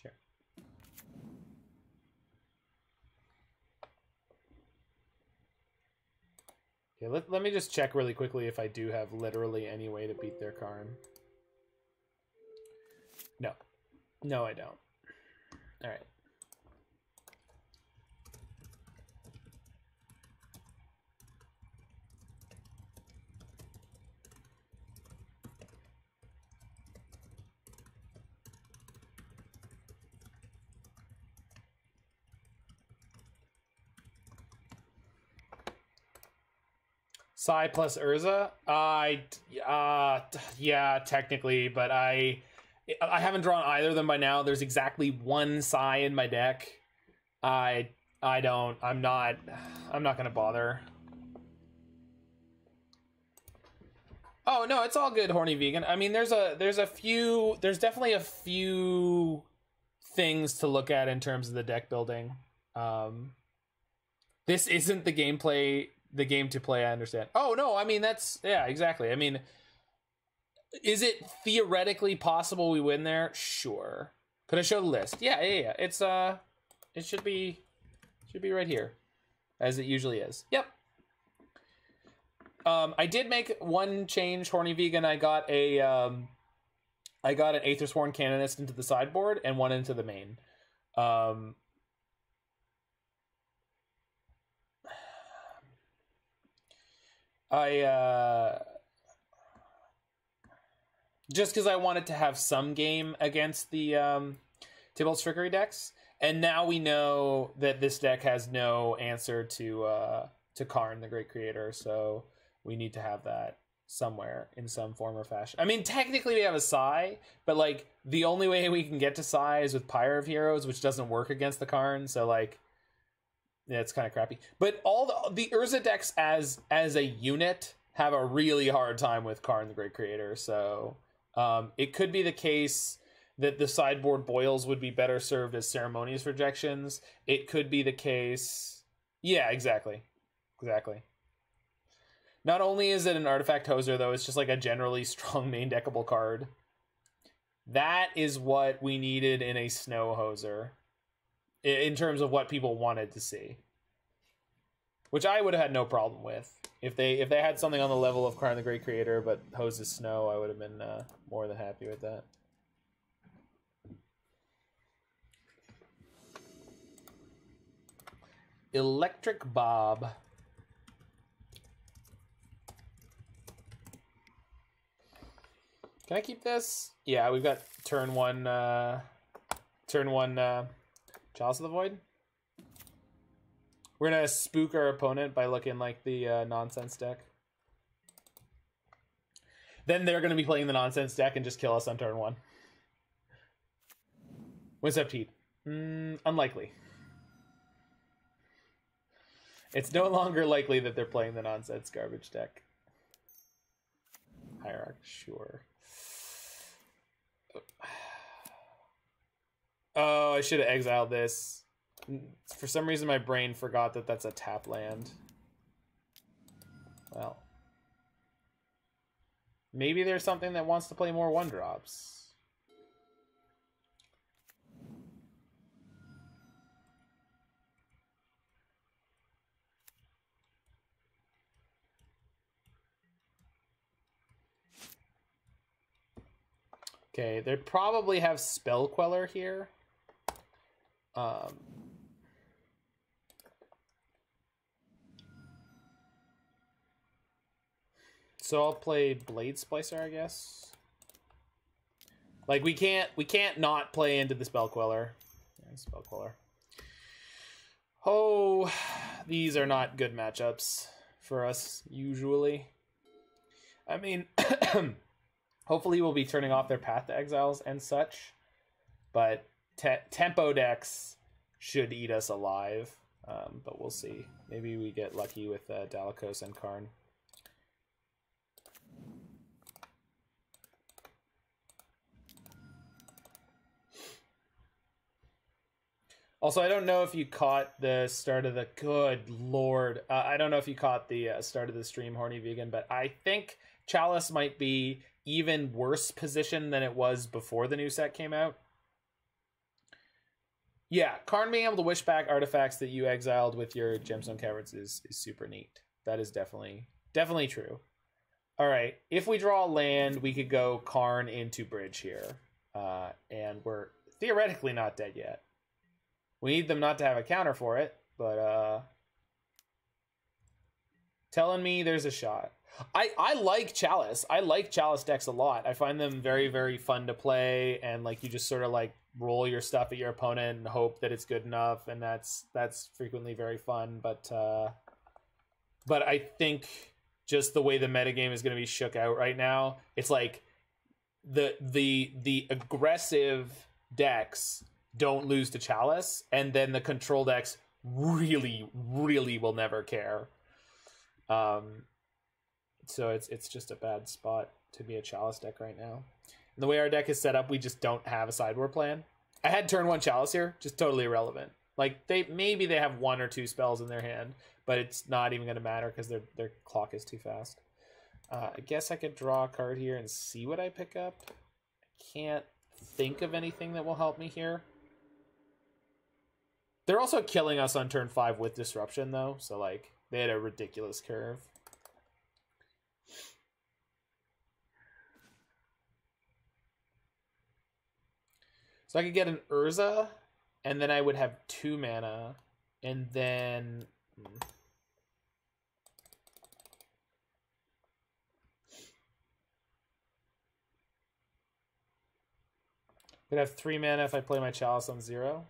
Sure. Okay, let, let me just check really quickly if I do have literally any way to beat their Karn. No. No, I don't. Alright. Sai plus Urza? I uh yeah, technically, but I I haven't drawn either of them by now. There's exactly one Sai in my deck. I I don't I'm not I'm not gonna bother. Oh no, it's all good, HornyVegan. I mean there's a there's a few there's definitely a few things to look at in terms of the deck building. Um this isn't the gameplay the game to play i understand. Oh no i mean that's yeah exactly. I mean is it theoretically possible we win there? Sure. Could i show the list? Yeah yeah yeah. It's uh it should be should be right here as it usually is. Yep. Um i did make one change HornyVegan. I got a um i got an aethersworn canonist into the sideboard and one into the main. Um I uh just because I wanted to have some game against the um Trickery decks, and now we know that this deck has no answer to uh to Karn, the Great Creator, so we need to have that somewhere in some form or fashion. I mean, technically we have a Sai, but like the only way we can get to Sai is with Pyre of Heroes, which doesn't work against the Karn, so like yeah, it's kind of crappy. But all the the Urza decks as as a unit have a really hard time with Karn the Great Creator. So um, it could be the case that the sideboard boils would be better served as ceremonious rejections. It could be the case. Yeah, exactly, exactly. Not only is it an artifact hoser, though, it's just like a generally <laughs> strong main deckable card. That is what we needed in a snow hoser in terms of what people wanted to see which i would have had no problem with if they if they had something on the level of Karn the Great Creator, but hoses snow, I would have been uh, more than happy with that. Electric Bob. Can I keep this? Yeah, we've got turn one. Uh, turn one. Uh, Chalice of the Void. We're gonna spook our opponent by looking like the uh, nonsense deck. Then they're gonna be playing the nonsense deck and just kill us on turn one. Up, Teeth? Mm, unlikely. It's no longer likely that they're playing the nonsense garbage deck. Hierarch, sure. Oh, I should have exiled this. For some reason, my brain forgot that that's a tap land. Well. Maybe there's something that wants to play more one drops. Okay, they probably have Spell Queller here. Um, so I'll play Blade Splicer, I guess. Like we can't we can't not play into the spell queller. Yeah, spell queller. Oh, these are not good matchups for us usually. I mean, <clears throat> hopefully we'll be turning off their path to exiles and such, but te- tempo decks should eat us alive. Um, but we'll see. Maybe we get lucky with uh, Dalakos and Karn. Also, I don't know if you caught the start of the good lord. Uh, I don't know if you caught the uh, start of the stream, HornyVegan, but I think Chalice might be even worse position than it was before the new set came out. Yeah, Karn being able to wish back artifacts that you exiled with your gemstone caverns is, is super neat. That is definitely definitely true. All right, if we draw land, we could go Karn into bridge here, uh, and we're theoretically not dead yet. We need them not to have a counter for it, but uh telling me there's a shot. I I like Chalice. I like Chalice decks a lot. I find them very very fun to play and like you just sort of like roll your stuff at your opponent and hope that it's good enough and that's that's frequently very fun, but uh but I think just the way the metagame is going to be shook out right now, it's like the the the aggressive decks don't lose to Chalice, and then the control decks really, really will never care. Um, so it's it's just a bad spot to be a Chalice deck right now. The way our deck is set up, we just don't have a sideboard plan. I had turn one Chalice here, just totally irrelevant. Like they maybe they have one or two spells in their hand, but it's not even going to matter because their their clock is too fast. Uh, I guess I could draw a card here and see what I pick up. I can't think of anything that will help me here. They're also killing us on turn five with disruption, though. So like they had a ridiculous curve. So I could get an Urza, and then I would have two mana, and then. hmm. Could have three mana if I play my Chalice on zero.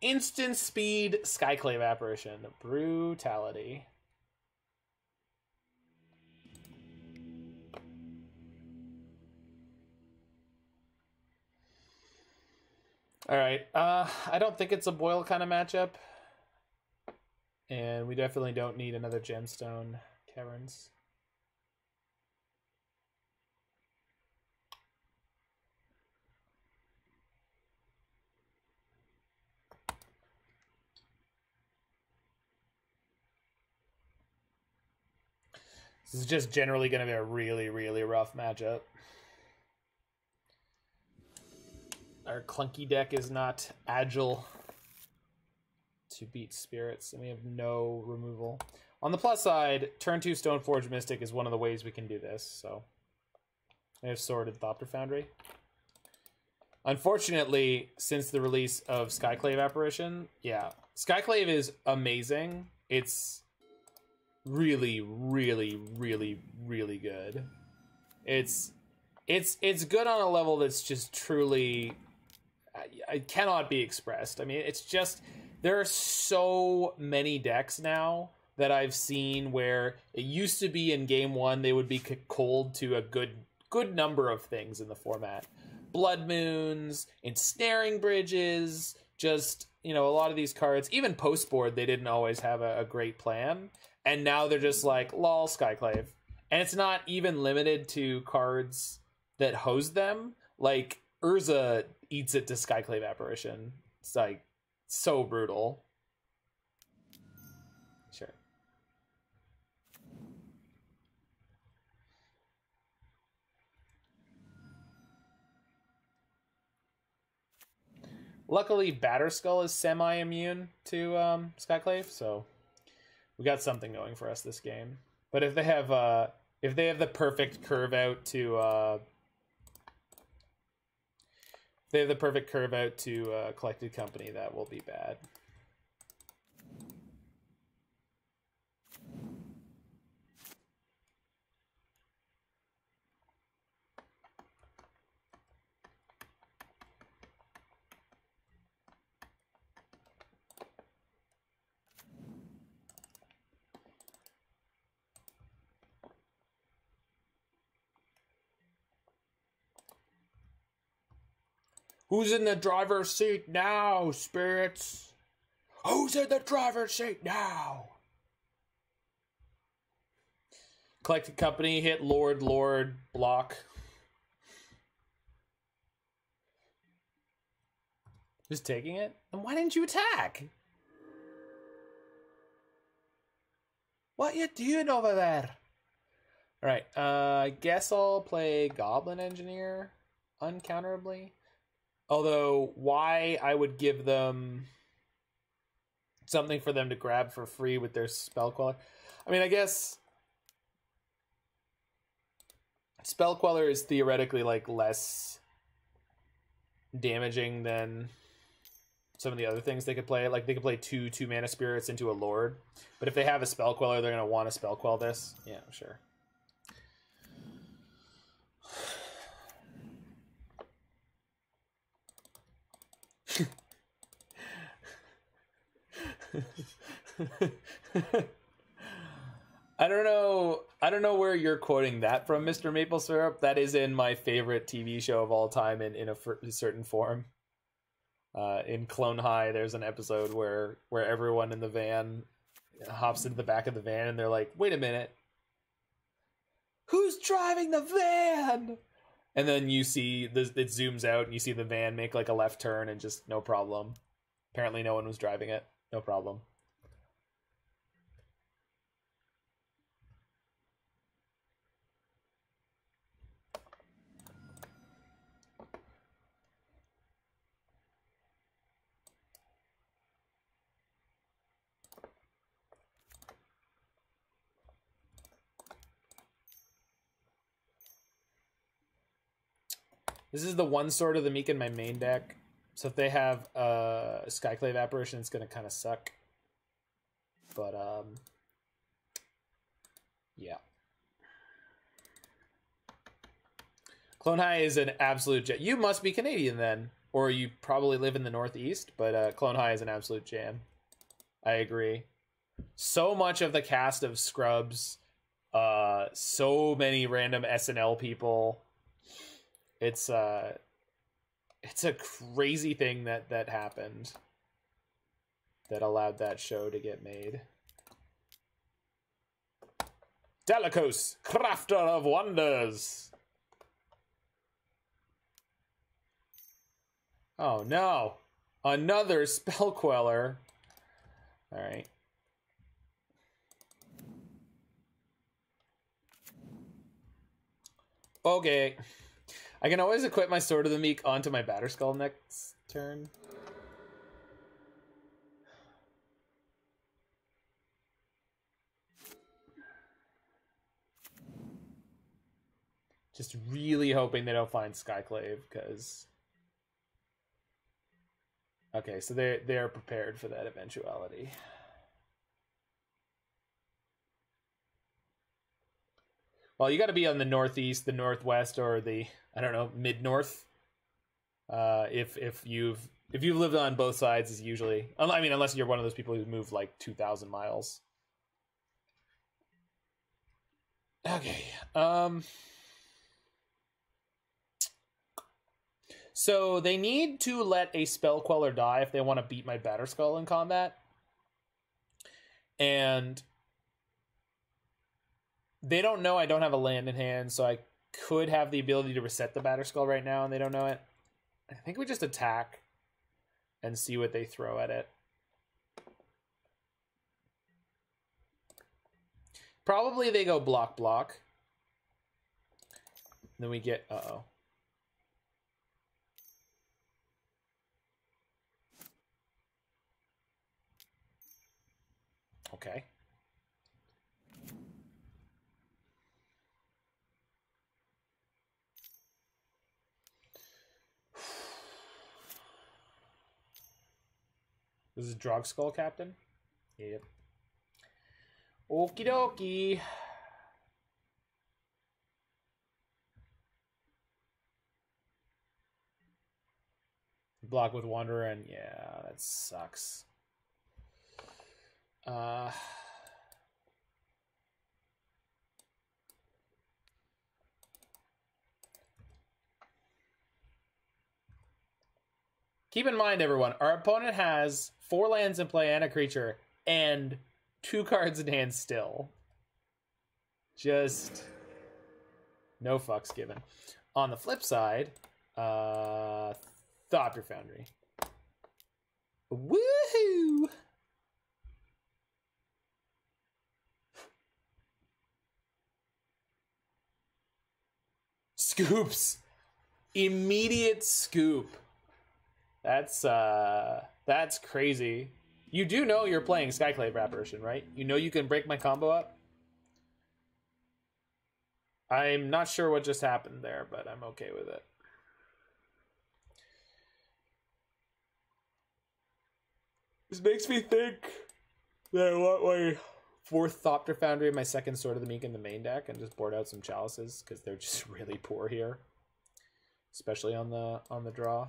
Instant speed Skyclave apparition. Brutality. All right. Uh, I don't think it's a boil kind of matchup. And we definitely don't need another gemstone caverns. This is just generally going to be a really, really rough matchup. Our clunky deck is not agile to beat spirits, and we have no removal. On the plus side, turn two Stoneforge Mystic is one of the ways we can do this. So we have Sorted Thopter Foundry. Unfortunately, since the release of Skyclave Apparition, yeah, Skyclave is amazing. It's really, really, really, really good. It's it's it's good on a level that's just truly it cannot be expressed. I mean, it's just there are so many decks now that I've seen where it used to be in game one they would be cold to a good good number of things in the format. Blood moons, ensnaring bridges, just you know a lot of these cards. Even post board, they didn't always have a, a great plan, and now they're just like lol Skyclave, and it's not even limited to cards that hose them. Like Urza eats it to Skyclave Apparition. It's like so brutal. Sure. Luckily, Batterskull is semi-immune to um, Skyclave, so We got something going for us this game. But if they have uh if they have the perfect curve out to uh they have the perfect curve out to uh, collected company, that will be bad. Who's in the driver's seat now, spirits? Who's in the driver's seat now? Collected company hit Lord Lord block. Just taking it? Then why didn't you attack? What you doing over there? Alright, uh, I guess I'll play Goblin Engineer uncounterably. Although, why I would give them something for them to grab for free with their spell queller. I mean, I guess spell queller is theoretically like less damaging than some of the other things they could play. Like they could play two two mana spirits into a lord, but if they have a spell queller, they're gonna want to spell quell this. Yeah, sure. I don't know. I don't know where you're quoting that from, Mr. Maple Syrup. That is in my favorite TV show of all time in, in a, certain form. Uh, in Clone High, there's an episode where where everyone in the van hops into the back of the van and they're like, "Wait a minute, who's driving the van?" And then you see the it zooms out and you see the van make like a left turn and just no problem. Apparently, no one was driving it. No problem. This is the one sword of the meek in my main deck. So if they have uh, Skyclave Apparition, it's going to kind of suck. But, um, yeah. Clone High is an absolute jet. You must be Canadian then, or you probably live in the Northeast, but uh, Clone High is an absolute jam. I agree. So much of the cast of Scrubs, uh, so many random SNL people. It's uh, it's a crazy thing that that happened that allowed that show to get made. Dalakos, crafter of wonders. Oh no. Another spell queller. Alright. Okay. I can always equip my Sword of the Meek onto my Batterskull next turn. Just really hoping they don't find Skyclave, because... Okay, so they they're prepared for that eventuality. Well, you got to be on the northeast, the northwest, or the I don't know mid north. Uh, if if you've if you've lived on both sides, is usually I mean unless you're one of those people who moved like two thousand miles. Okay. Um. So they need to let a spell queller die if they want to beat my Batterskull in combat. And they don't know I don't have a land in hand, so I could have the ability to reset the batterskull right now, and they don't know it. I think we just attack and see what they throw at it. Probably they go block block. Then we get uh oh. Okay. This is Drogskol Captain? Yep. Okie dokie. Block with Wanderer, and yeah, that sucks. Uh. Keep in mind, everyone, our opponent has four lands in play and a creature, and two cards in hand still. Just no fucks given. On the flip side, uh, Thopter Foundry. Woohoo! Scoops. Immediate scoop. That's uh that's crazy. You do know you're playing Skyclave Apparition, right? You know you can break my combo up? I'm not sure what just happened there, but I'm okay with it. This makes me think that I want my fourth Thopter Foundry and my second Sword of the Meek in the main deck and just board out some chalices because they're just <laughs> really poor here. Especially on the on the draw.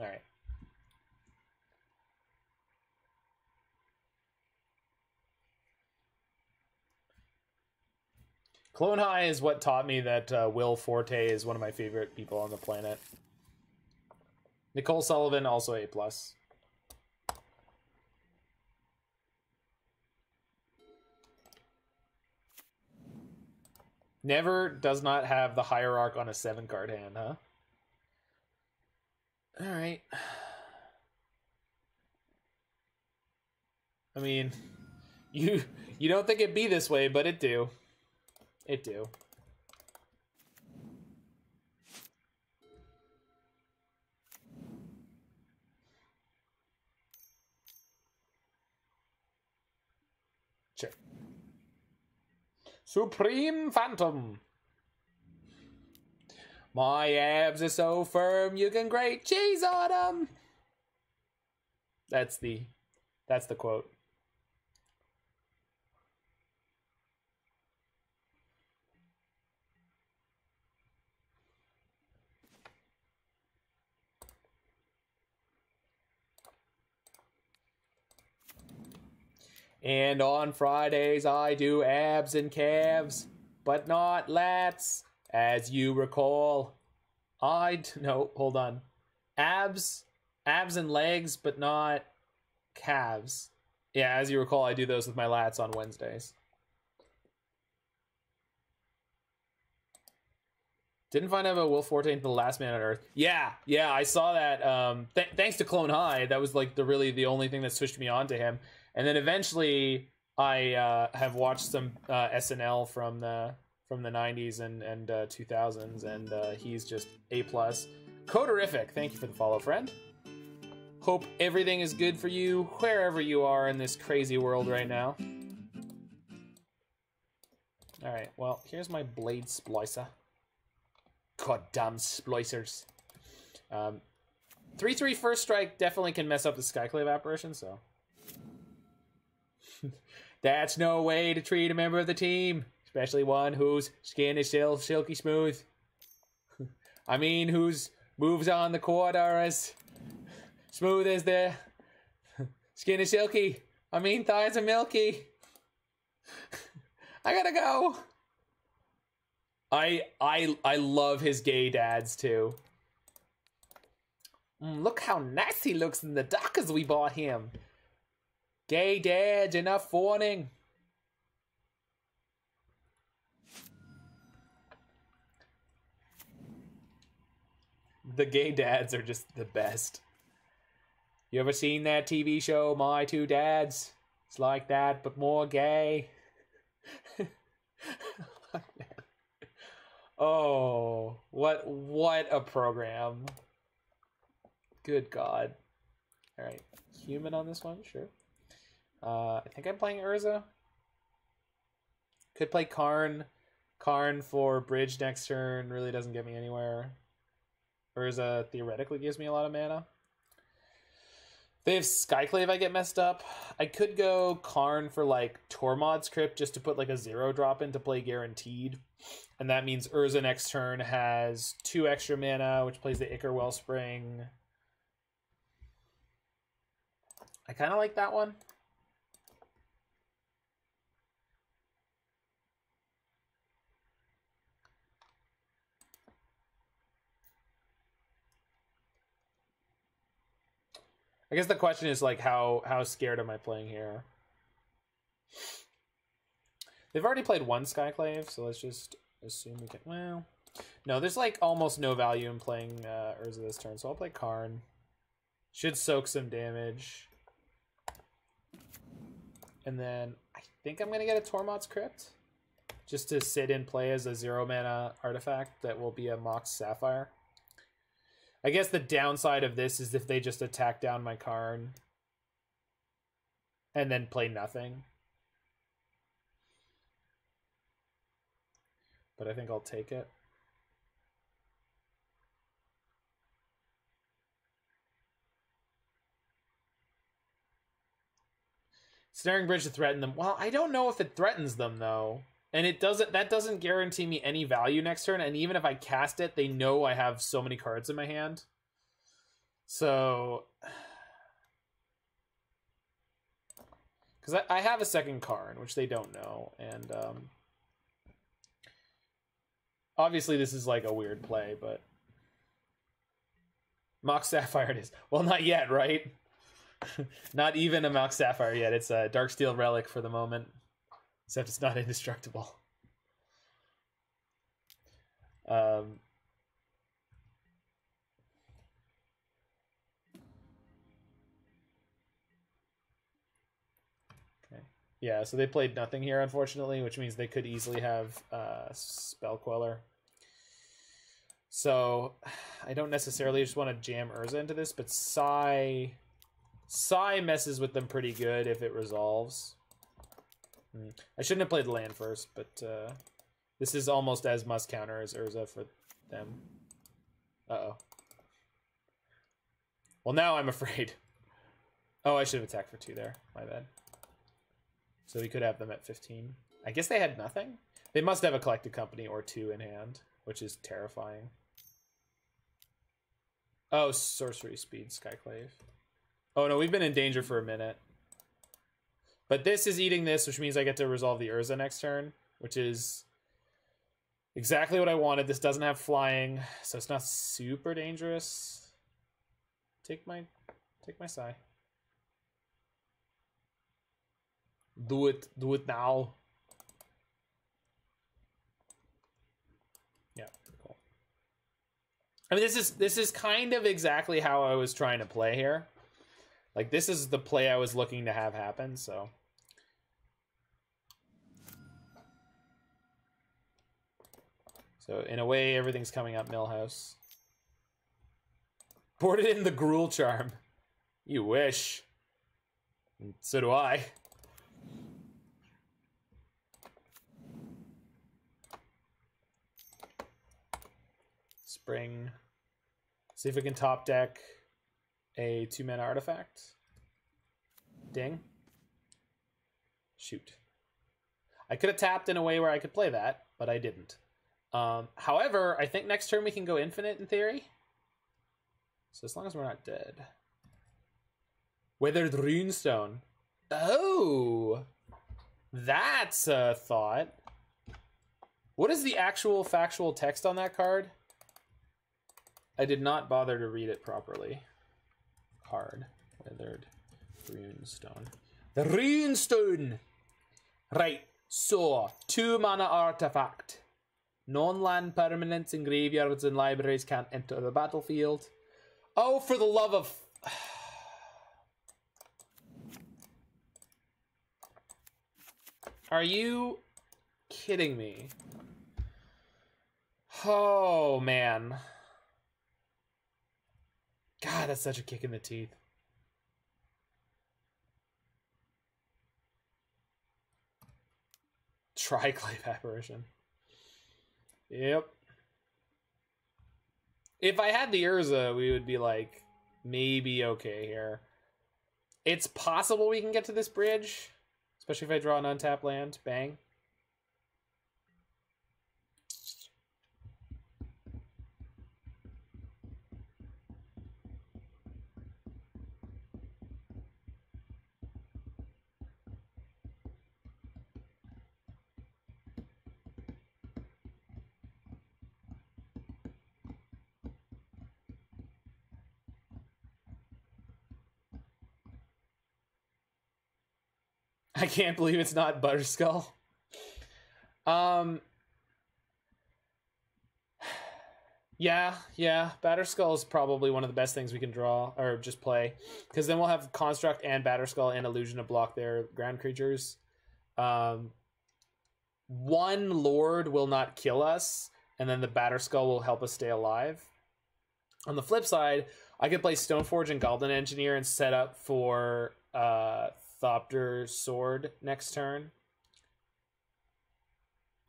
Alright. Clone High is what taught me that uh, Will Forte is one of my favorite people on the planet. Nicole Sullivan, also A plus. Never does not have the hierarch on a seven card hand, huh? All right. I mean, you you don't think it'd be this way, but it do. It do. Supreme Phantom. My abs are so firm you can grate cheese on them. That's the that's the quote. And on Fridays I do abs and calves, but not lats. As you recall, I no, hold on. Abs, abs and legs, but not calves. Yeah, as you recall, I do those with my lats on Wednesdays. Didn't find out about Will Forte the last man on Earth. Yeah, yeah, I saw that. Um, th- thanks to Clone High, that was like the really the only thing that switched me on to him. And then eventually, I uh, have watched some uh, SNL from the from the 90s and and uh, 2000s, and uh, he's just a plus. Coderific, thank you for the follow, friend. Hope everything is good for you wherever you are in this crazy world right now. All right, well, here's my blade splicer. Goddamn splicers. Um, 3 3 first strike definitely can mess up the Skyclave apparition, so. <laughs> That's no way to treat a member of the team, especially one whose skin is still silky smooth. <laughs> I mean, whose moves on the court are as smooth as the <laughs> skin is silky. I mean, thighs are milky. <laughs> I gotta go. I I I love his gay dads too. Mm, look how nice he looks in the dockers we bought him. Gay dads, enough warning. The gay dads are just the best. You ever seen that TV show, My Two Dads? It's like that, but more gay. <laughs> oh, what what a program. Good God. Alright. Human on this one, sure. Uh, I think I'm playing Urza. Could play Karn. Karn for bridge next turn really doesn't get me anywhere. Urza uh, theoretically gives me a lot of mana. They have Skyclave, I get messed up. I could go Karn for like Tormod's Crypt just to put like a zero drop in to play guaranteed. And that means Urza next turn has two extra mana, which plays the Ichor Wellspring. I kind of like that one. I guess the question is like how how scared am I playing here? They've already played one Skyclave, so let's just assume we can. Well, no, there's like almost no value in playing uh, Urza this turn, so I'll play Karn. Should soak some damage. And then I think I'm gonna get a Tormod's Crypt, just to sit in play as a zero mana artifact that will be a Mox Sapphire. I guess the downside of this is if they just attack down my Karn and then play nothing. But I think I'll take it. Snaring Bridge to threaten them. Well, I don't know if it threatens them though. And it doesn't that doesn't guarantee me any value next turn, and even if I cast it, they know I have so many cards in my hand. So <sighs> because I, I have a second Karn, which they don't know, and um obviously this is like a weird play, but Mox Sapphire <laughs> it is. Well, not yet, right? <laughs> not even a Mox Sapphire yet. It's a Darksteel Relic for the moment. Except it's not <laughs> indestructible. Um, okay. Yeah, so they played nothing here, unfortunately, which means they could easily have uh, Spell Queller. So I don't necessarily just want to jam Urza into this, but Sai Sai messes with them pretty good if it resolves. Hmm. I shouldn't have played land first, but uh, this is almost as must counter as Urza for them. Uh-oh. Well, now I'm <laughs> afraid. Oh, I should have attacked for two there. My bad. So we could have them at 15. I guess they had nothing? They must have a collected company or two in hand, which is terrifying. Oh, sorcery speed, Skyclave. Oh no, we've been in danger for a minute. But this is eating this, which means I get to resolve the Urza next turn, which is exactly what I wanted. This doesn't have flying, so it's not super dangerous. Take my take my Sai. Do it. Do it now. Yeah, cool. I mean this is this is kind of exactly how I was trying to play here. Like this is the play I was looking to have happen, so So in a way, everything's coming up Millhouse. Boarded in the Gruul Charm. You wish. So do I. Spring. See if we can top deck a two mana artifact. Ding. Shoot. I could have tapped in a way where I could play that, but I didn't. Um, however, I think next turn we can go infinite in theory. So as long as we're not dead. Weathered Runestone. Oh! That's a thought. What is the actual factual text on that card? I did not bother to read it properly. Card. Weathered Runestone. The Runestone! Right, so, two mana artifact. Non-land permanents in graveyards and libraries can't enter the battlefield. Oh, for the love of... <sighs> Are you kidding me? Oh, man. God, that's such a kick in the teeth. Triclave <laughs> apparition. Yep. If I had the Urza, we would be like maybe okay here. It's possible we can get to this bridge, especially if I draw an untapped land. Bang. Can't believe it's not Butterskull. Um. Yeah, yeah. Batterskull is probably one of the best things we can draw or just play, because then we'll have Construct and Batterskull and Illusion to block their ground creatures. Um, one Lord will not kill us, and then the Batterskull will help us stay alive. On the flip side, I could play Stoneforge and Goblin Engineer and set up for uh, Thopter Sword next turn.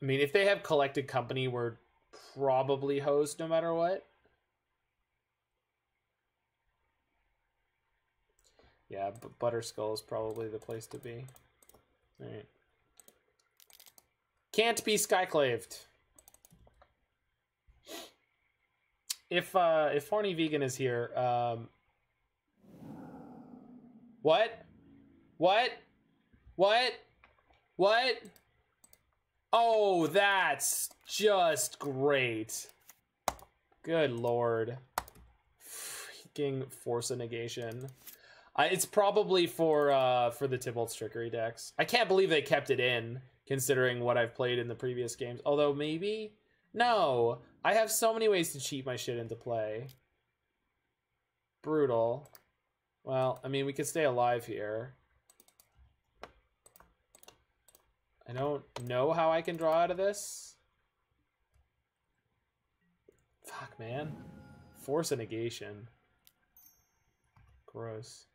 I mean, if they have Collected Company, we're probably hosed no matter what. Yeah, but Butterskull is probably the place to be. Alright. Can't be Skyclaved. If uh if HornyVegan is here, um What? What? What? What? Oh, that's just great. Good lord. Freaking force of negation. It's probably for uh for the Tibalt's trickery decks. I can't believe they kept it in, considering what I've played in the previous games. Although maybe no, I have so many ways to cheat my shit into play. Brutal. Well, I mean, we could stay alive here. I don't know how I can draw out of this. Fuck, man. Force a negation. Gross.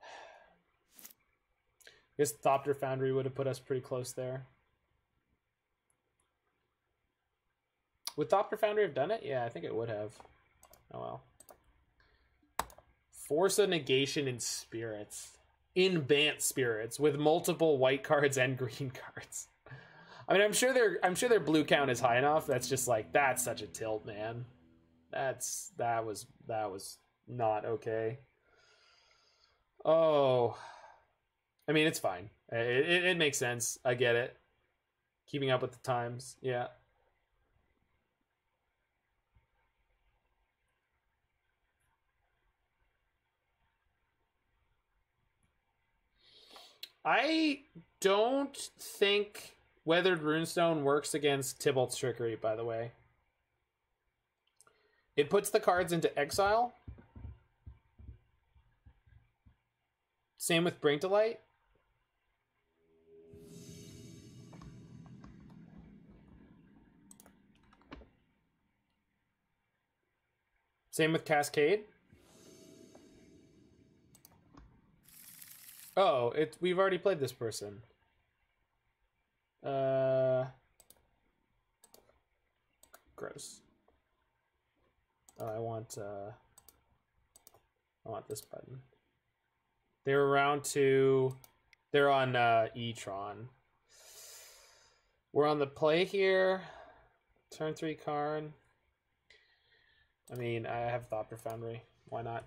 <sighs> I guess Thopter Foundry would have put us pretty close there. Would Thopter Foundry have done it? Yeah, I think it would have. Oh well. Force a negation in spirits. In Bant spirits with multiple white cards and green <laughs> cards. I mean, I'm sure their I'm sure their blue count is high enough. That's just like that's such a tilt, man. That's that was that was not okay. Oh, I mean, it's fine. It, it, it makes sense. I get it. Keeping up with the times, yeah. I don't think Weathered Runestone works against Tibalt's Trickery, by the way. It puts the cards into exile. Same with Bring to Light. Same with Cascade. Oh, it we've already played this person. Uh gross. Oh, I want uh I want this button. They're around to they're on uh E-tron. We're on the play here. Turn three Karn. I mean, I have Thopter Foundry. Why not?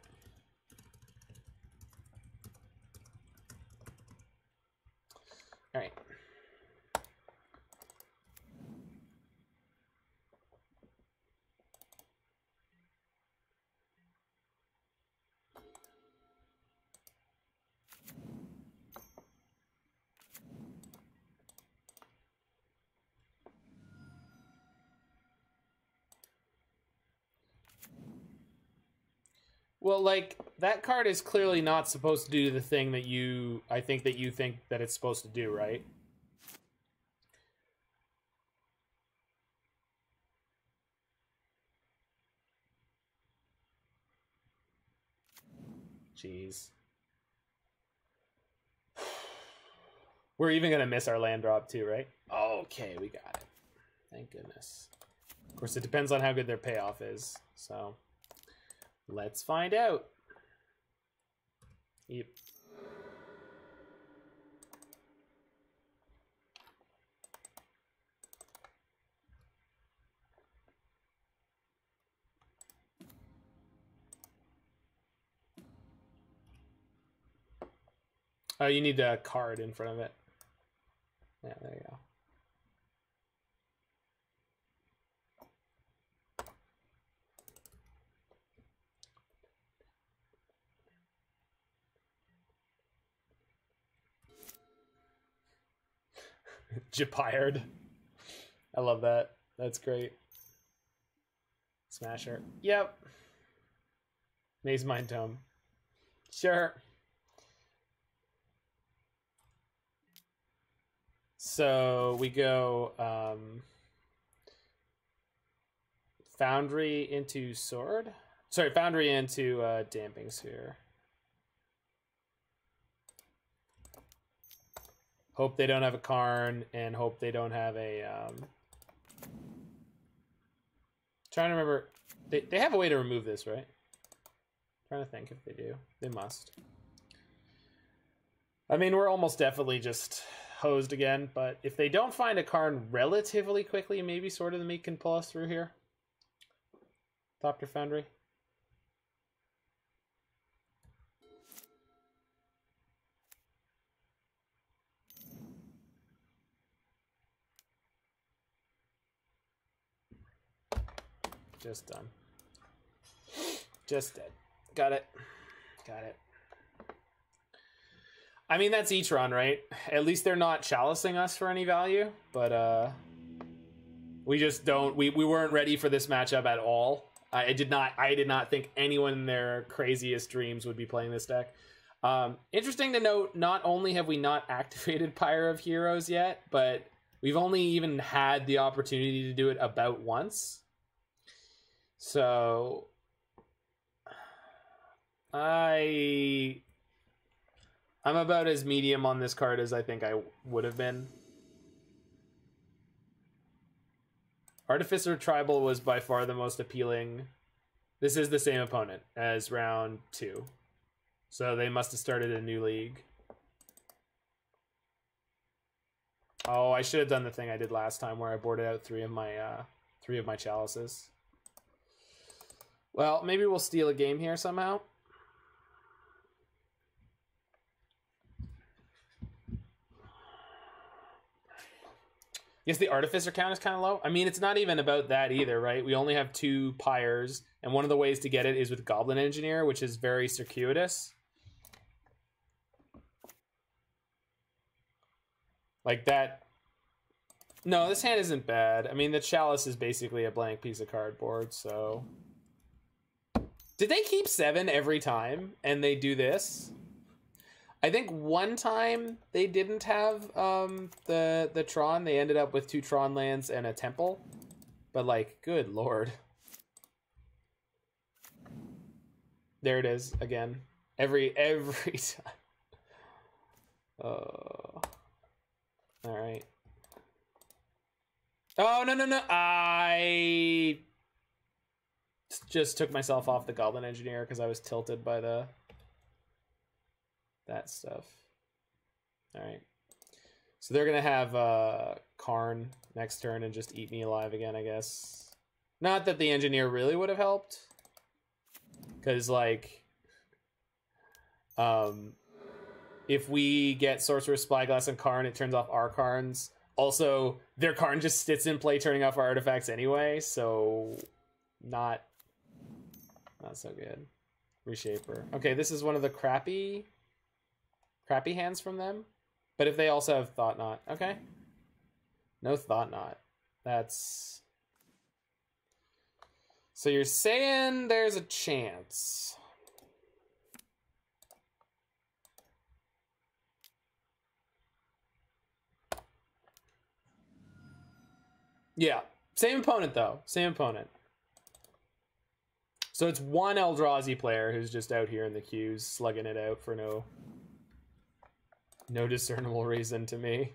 All right. Like that card is clearly not supposed to do the thing that you I think that you think that it's supposed to do, right? Jeez. We're even gonna miss our land drop too, right? Okay, we got it. Thank goodness. Of course, it depends on how good their payoff is. So, let's find out. Yep. Oh, you need a card in front of it. Yeah, there you go. <laughs> Japired. I love that. That's great. Smasher. Yep. Mazemind Tome. Sure. So we go um, Foundry into Sword. Sorry, Foundry into uh, Damping Sphere. Hope they don't have a Karn, and hope they don't have a. Um... Trying to remember, they they have a way to remove this, right? Trying to think if they do. They must. I mean, we're almost definitely just hosed again, but if they don't find a Karn relatively quickly, maybe Sword of the Meek can pull us through here. Dr. Foundry. Just done. Just dead. Got it. Got it. I mean, that's each run, right? At least they're not chalicing us for any value, but uh, we just don't. We, we weren't ready for this matchup at all. I did not. I did not think anyone in their craziest dreams would be playing this deck. Um, interesting to note. Not only have we not <laughs> activated Pyre of Heroes yet, but we've only even had the opportunity to do it about once. So I I'm about as medium on this card as I think I would have been. Artificer Tribal was by far the most appealing. This is the same opponent as round two. So they must have started a new league. Oh, I should have done the thing I did last time where I boarded out three of my uh, three of my chalices. Well, maybe we'll steal a game here somehow. guess the artificer count is kind of low. I mean, it's not even about that either, right? We only have two pyres, and one of the ways to get it is with Goblin Engineer, which is very circuitous. Like that. No, this hand isn't bad. I mean, the chalice is basically a blank piece of cardboard, so. Did they keep seven every time and they do this? I think one time they didn't have um, the the Tron. They ended up with two Tron lands and a temple. But like, good lord. There it is again. Every every <laughs> time. Oh. All right. Oh no no no! I just took myself off the Goblin Engineer because I was tilted by the that stuff. All right. So they're gonna have uh, Karn next turn and just eat me alive again, I guess. Not that the engineer really would have helped, because like, um, if we get Sorcerous Spyglass and Karn, it turns off our Karns. Also, their Karn just sits in play, turning off our artifacts anyway, so not not so good. Reshaper. Okay, this is one of the crappy crappy hands from them. But if they also have Thought-Knot, okay. No Thought-Knot. That's. So you're saying there's a chance. Yeah. Same opponent, though. Same opponent. So it's one Eldrazi player who's just out here in the queues slugging it out for no no discernible <laughs> reason to me.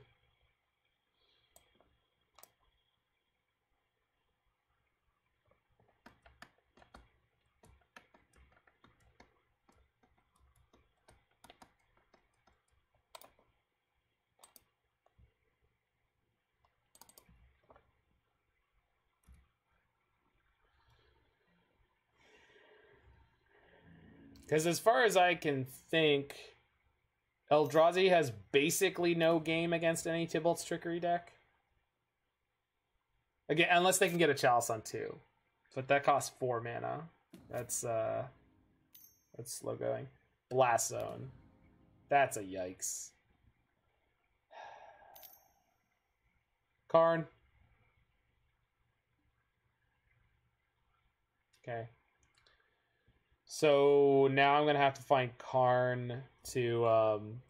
Because as far as I can think, Eldrazi has basically no game against any Tibalt's Trickery deck. Again, unless they can get a Chalice on two. But that costs four mana. That's uh that's slow going. Blast Zone. That's a yikes. Karn. Okay. So now I'm gonna have to find Karn to um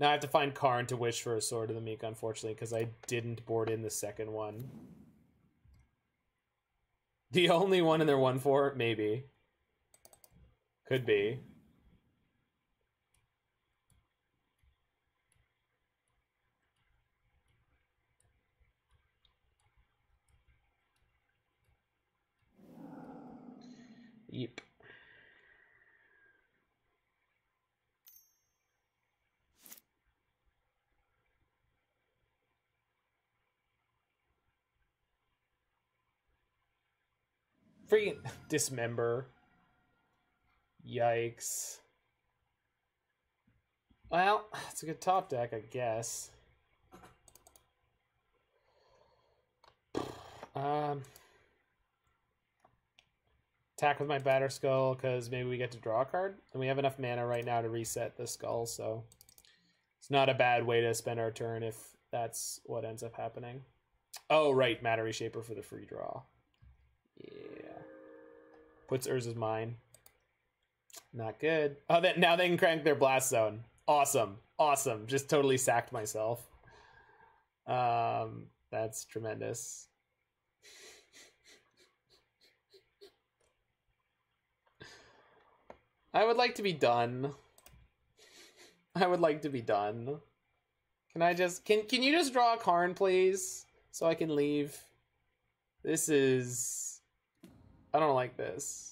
now I have to find Karn to wish for a sword of the meek, unfortunately, because I didn't board in the second one. The only one in their one four, maybe. Could be. Yep. Freaking dismember. Yikes. Well, it's a good top deck, I guess. <sighs> Um, attack with my batterskull because maybe we get to draw a card, and we have enough mana right now to reset the skull. So it's not a bad way to spend our turn if that's what ends up happening. Oh, right, Matter Reshaper for the free draw. Yeah, puts Urza's mine. Not good. Oh, that now they can crank their blast zone. Awesome, awesome. Just totally sacked myself. Um, that's tremendous. I would like to be done. I would like to be done. Can I just can can you just draw a Karn, please? So I can leave. This is I don't like this.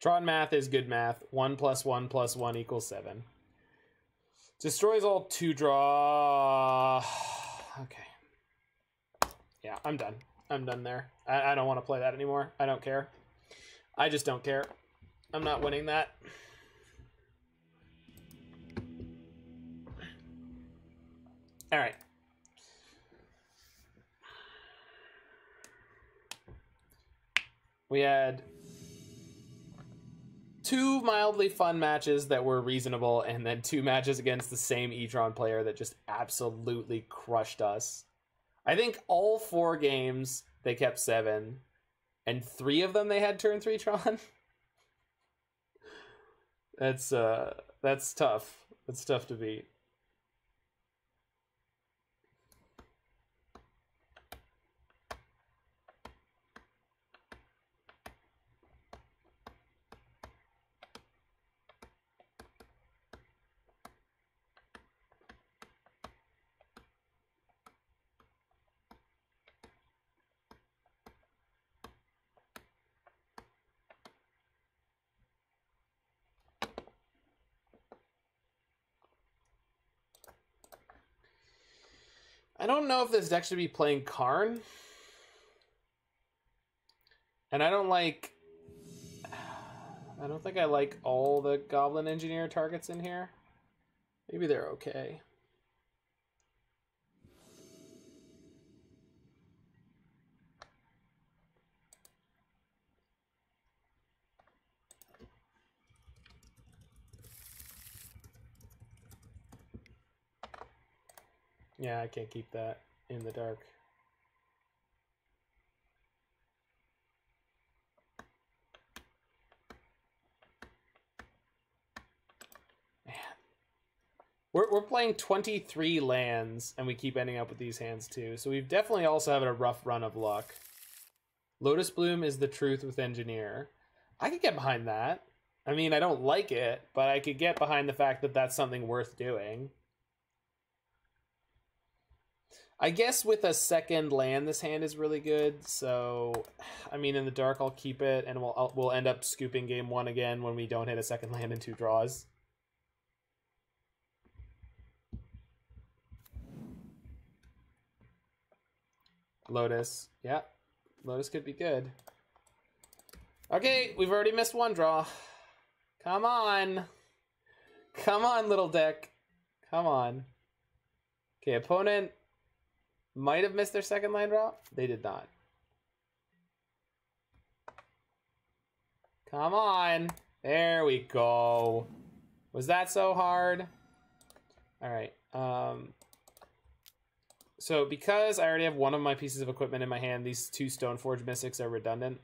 Tron math is good math. One plus one plus one equals seven. Destroys all two draw. <sighs> Okay. Yeah, I'm done. I'm done there. I, I don't want to play that anymore. I don't care. I just don't care. I'm not winning that. All right. We had two mildly fun matches that were reasonable, and then two matches against the same Etron player that just absolutely crushed us. I think all four games they kept seven, and three of them they had turn three Tron. <laughs> that's uh that's tough. That's tough to beat. I don't know if this deck should be playing Karn. And I don't like. I don't think I like all the Goblin Engineer targets in here. Maybe they're okay. Yeah, I can't keep that in the dark. Man. We're, we're playing 23 lands, and we keep ending up with these hands too. So we've definitely also had a rough run of luck. Lotus Bloom is the truth with Engineer. I could get behind that. I mean, I don't like it, but I could get behind the fact that that's something worth doing. I guess with a second land, this hand is really good. So, I mean, in the dark, I'll keep it, and we'll I'll, we'll end up scooping game one again when we don't hit a second land in two draws. Lotus, yeah, Lotus could be good. Okay, we've already missed one draw. Come on, come on, little deck, come on. Okay, opponent might have missed their second land draw. They did not. Come on. There we go. Was that so hard? All right. Um, so because I already have one of my pieces of equipment in my hand, these two Stoneforge Mystics are redundant.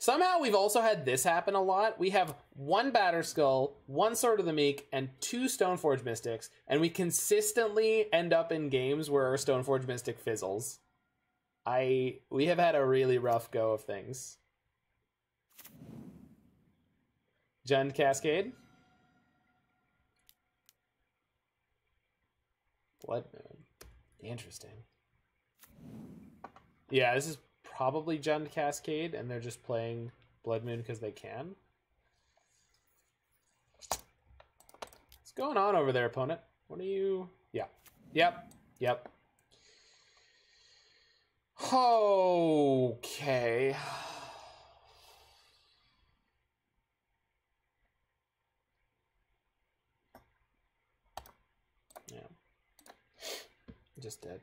Somehow we've also had this happen a lot. We have one Batterskull, one Sword of the Meek, and two Stoneforge Mystics, and we consistently end up in games where our Stoneforge Mystic fizzles. I we have had a really rough go of things. Jund Cascade. Blood Moon. Interesting. Yeah, this is probably Jund Cascade, and they're just playing Blood Moon because they can. What's going on over there, opponent? What are you? Yeah. Yep. Yep. Okay. Yeah. Just dead.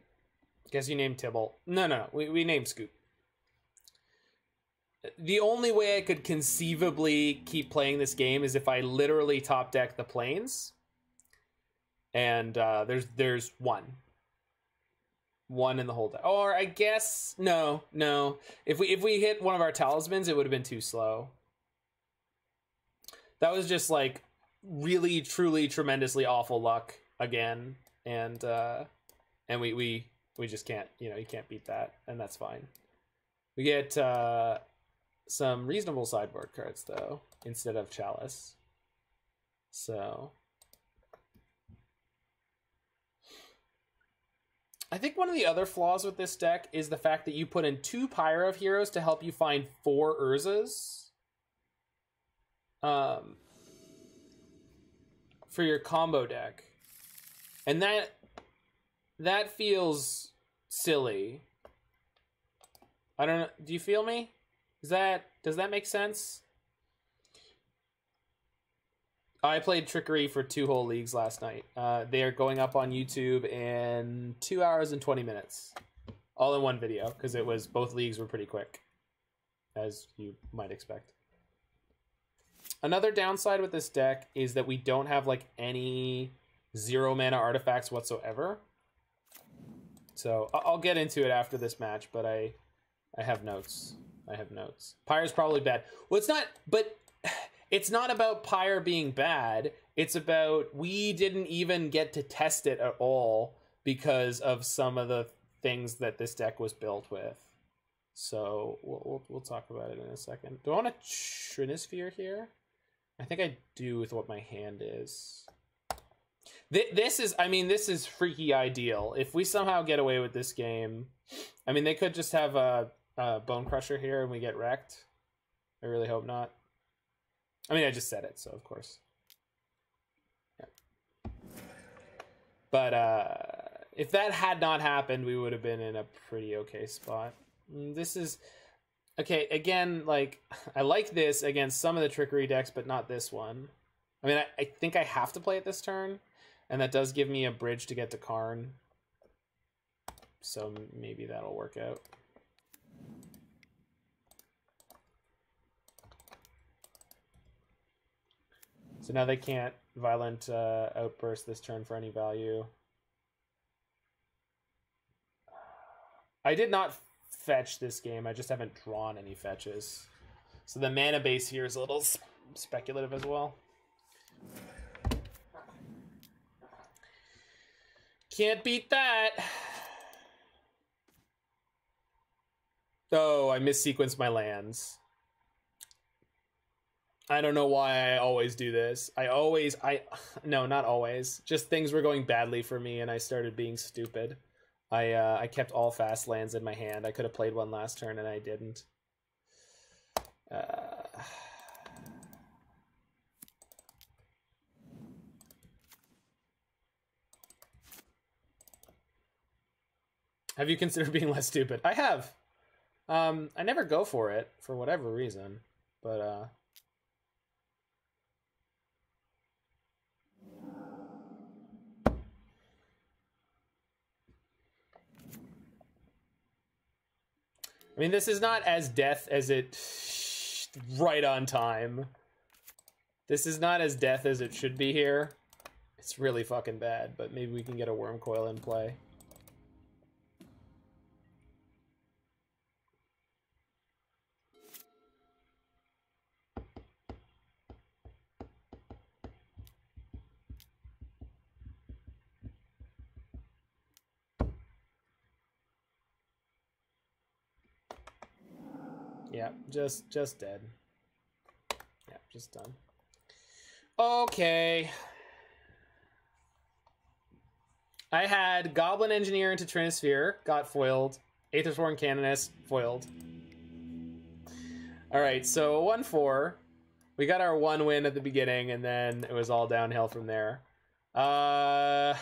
Guess you named Tibble. No, no, no. We, we named Scoop. The only way I could conceivably keep playing this game is if I literally top deck the Plains. And uh, there's there's one. One in the whole deck. Or I guess no, no. If we if we hit one of our talismans, it would have been too slow. That was just like really, truly, tremendously awful luck again. And uh and we we we just can't, you know, you can't beat that, and that's fine. We get uh some reasonable sideboard cards though instead of chalice. So i think one of the other flaws with this deck is the fact that you put in two pyre of heroes to help you find four urzas. Um for your combo deck. And that that feels silly. I don't know do you feel me is that does that make sense? I played Trickery for two whole leagues last night. Uh, they are going up on YouTube in two hours and twenty minutes, all in one video because it was both leagues were pretty quick, as you might expect. Another downside with this deck is that we don't have like any zero mana artifacts whatsoever. So I'll get into it after this match, but I I have notes. I have notes. Pyre's probably bad. Well, it's not, but it's not about Pyre being bad. It's about we didn't even get to test it at all because of some of the things that this deck was built with. So we'll, we'll, we'll talk about it in a second. Do I want a Trinisphere here? I think I do with what my hand is. This is, I mean, this is freaky ideal. If we somehow get away with this game, I mean, they could just have a uh, Bonecrusher here and we get wrecked. I really hope not. I mean, I just said it, so of course. Yeah. But uh, if that had not happened, we would have been in a pretty okay spot. Mm, this is okay. Again, like <laughs> I like this against some of the trickery decks, but not this one. I mean, I, I think I have to play it this turn, and that does give me a bridge to get to Karn. So maybe that'll work out. So now they can't violent uh, outburst this turn for any value. I did not fetch this game. I just haven't drawn any fetches. So the mana base here is a little speculative as well. Can't beat that. Oh, I missequenced my lands. I don't know why I always do this. I always I <sighs> no, not always. Just things were going badly for me and I started being stupid. I uh I kept all fast lands in my hand. I could have played one last turn and I didn't. Uh Have you considered <laughs> being less stupid? I have. Um, I never go for it for whatever reason, but uh, I mean, this is not as death as it right on time. This is not as death as it should be here. It's really fucking bad, but maybe we can get a Wurmcoil in play. Yeah, just just dead. Yeah, just done. Okay. I had Goblin Engineer into Trinisphere, got foiled. Aethersworn Canonist, foiled. Alright, so 1 4. We got our one win at the beginning, and then it was all downhill from there. Uh,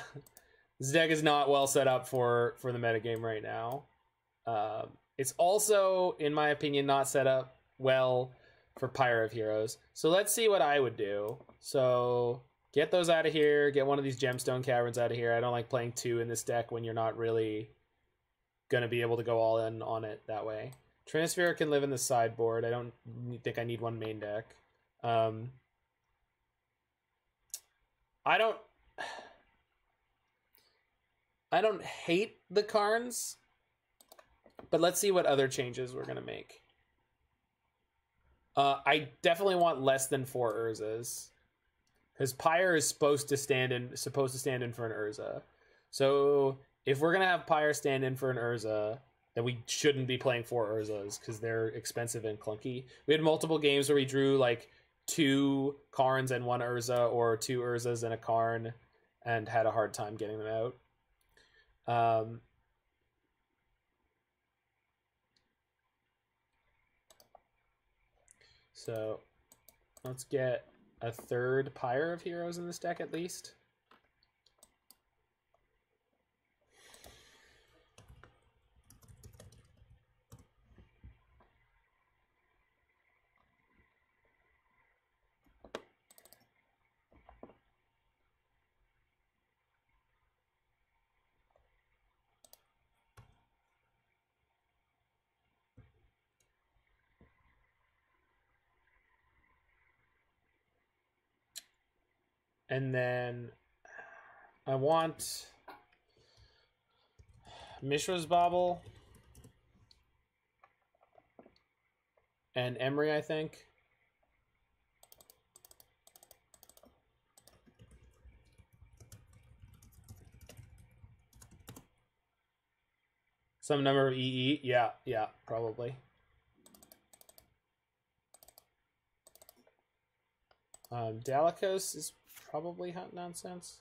this deck is not well set up for, for the metagame right now. Um, it's also, in my opinion, not set up well for Pyre of Heroes. So let's see what I would do. So get those out of here. Get one of these Gemstone Caverns out of here. I don't like playing two in this deck when you're not really going to be able to go all in on it that way. Transfer can live in the sideboard. I don't think I need one main deck. Um, I don't. <sighs> I don't hate the Karns, but let's see what other changes we're gonna make. Uh, I definitely want less than four Urzas, because Pyre is supposed to stand in supposed to stand in for an Urza. So if we're gonna have Pyre stand in for an Urza, then we shouldn't be playing four Urzas because they're expensive and clunky. We had multiple games where we drew like two Karns and one Urza, or two Urzas and a Karn, and had a hard time getting them out. Um, so let's get a third Pyre of Heroes in this deck at least. And then I want Mishra's Bauble and Emry, I think. Some number of EE. Yeah, yeah, probably. Um, Dalakos is probably hot nonsense.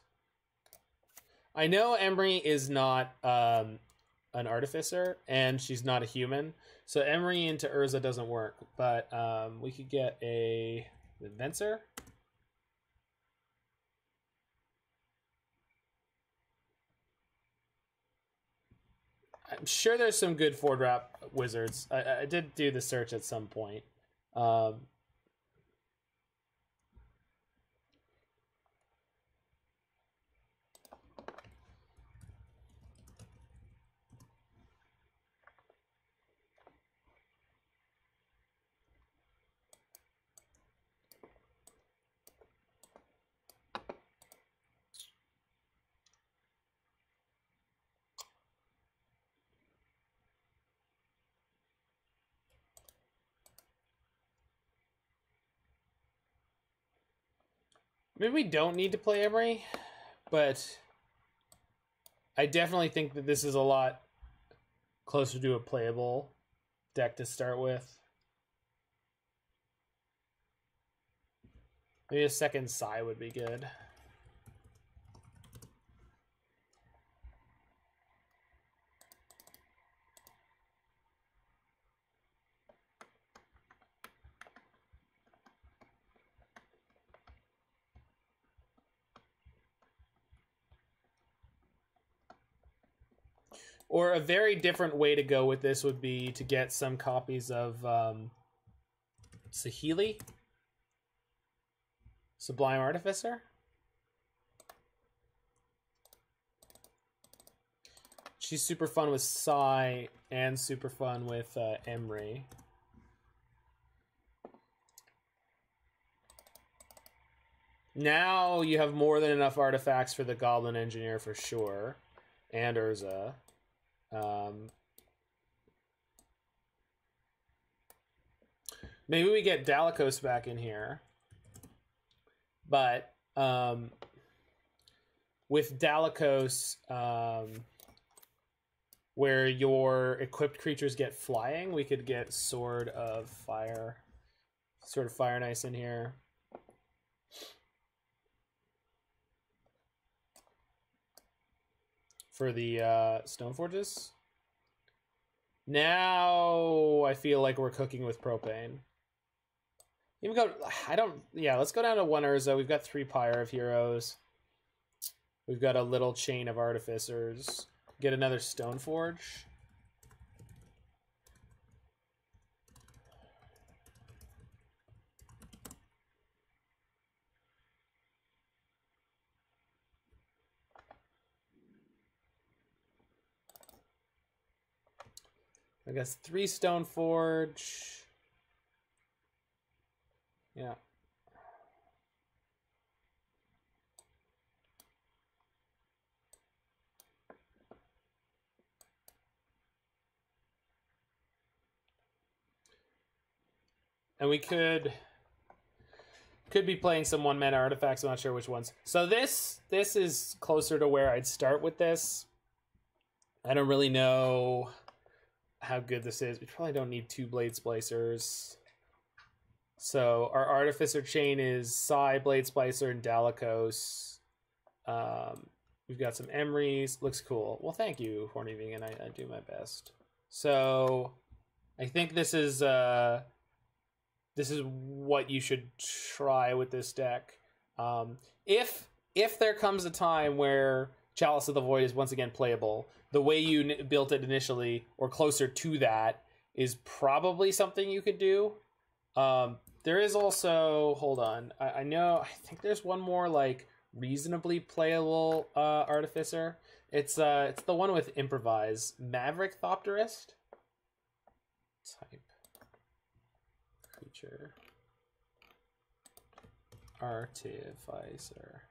I know Emry is not um, an artificer, and she's not a human, so Emry into Urza doesn't work. But um, we could get a Venser. I'm sure there's some good four drop wizards. I, I did do the search at some point. Um, Maybe we don't need to play Emry, but I definitely think that this is a lot closer to a playable deck to start with. Maybe a second Sai would be good. Or a very different way to go with this would be to get some copies of um, Saheeli, Sublime Artificer. She's super fun with Sai and super fun with uh, Emry. Now you have more than enough artifacts for the Goblin Engineer for sure, and Urza. Um, maybe we get Dalakos back in here, but um, with Dalakos, um, where your equipped creatures get flying, we could get Sword of Fire, Sword of Fire nice in here. For the uh, stone forges. Now I feel like we're cooking with propane. Even go. I don't. Yeah, let's go down to one Urza. We've got three Pyre of Heroes. We've got a little chain of artificers. Get another stone forge. I guess three stone forge. Yeah. And we could could be playing some one mana artifacts. I'm not sure which ones. So this this is closer to where I'd start with this. I don't really know how good this is. We probably don't need two blade splicers. So our artificer chain is Sai, Blade Splicer, and Dalakos. Um, we've got some Emrys. Looks cool. Well, thank you, HornyVegan. I, I do my best. So I think this is uh, this is what you should try with this deck. Um, if if there comes a time where Chalice of the Void is once again playable, the way you built it initially, or closer to that, is probably something you could do. Um, there is also, hold on, I, I know, I think there's one more like reasonably playable uh, artificer. It's uh, it's the one with improvise, Maverick Thopterist. Type creature artificer.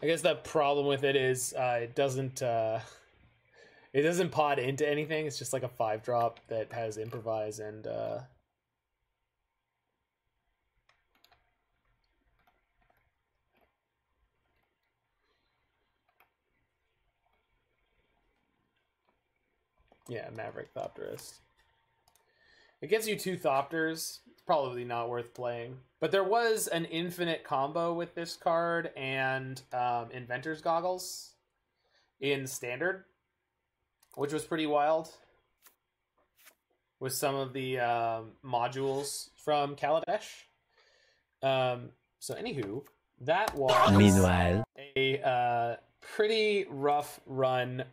I guess the problem with it is uh, it doesn't uh, it doesn't pod into anything. It's just like a five drop that has improvise and uh, yeah, Maverick Thopterist. It gives you two Thopters. Probably not worth playing. But there was an infinite combo with this card and um, Inventor's Goggles in Standard, which was pretty wild. With some of the um, modules from Kaladesh. Um, so, anywho, that was Meanwhile. a uh, pretty rough run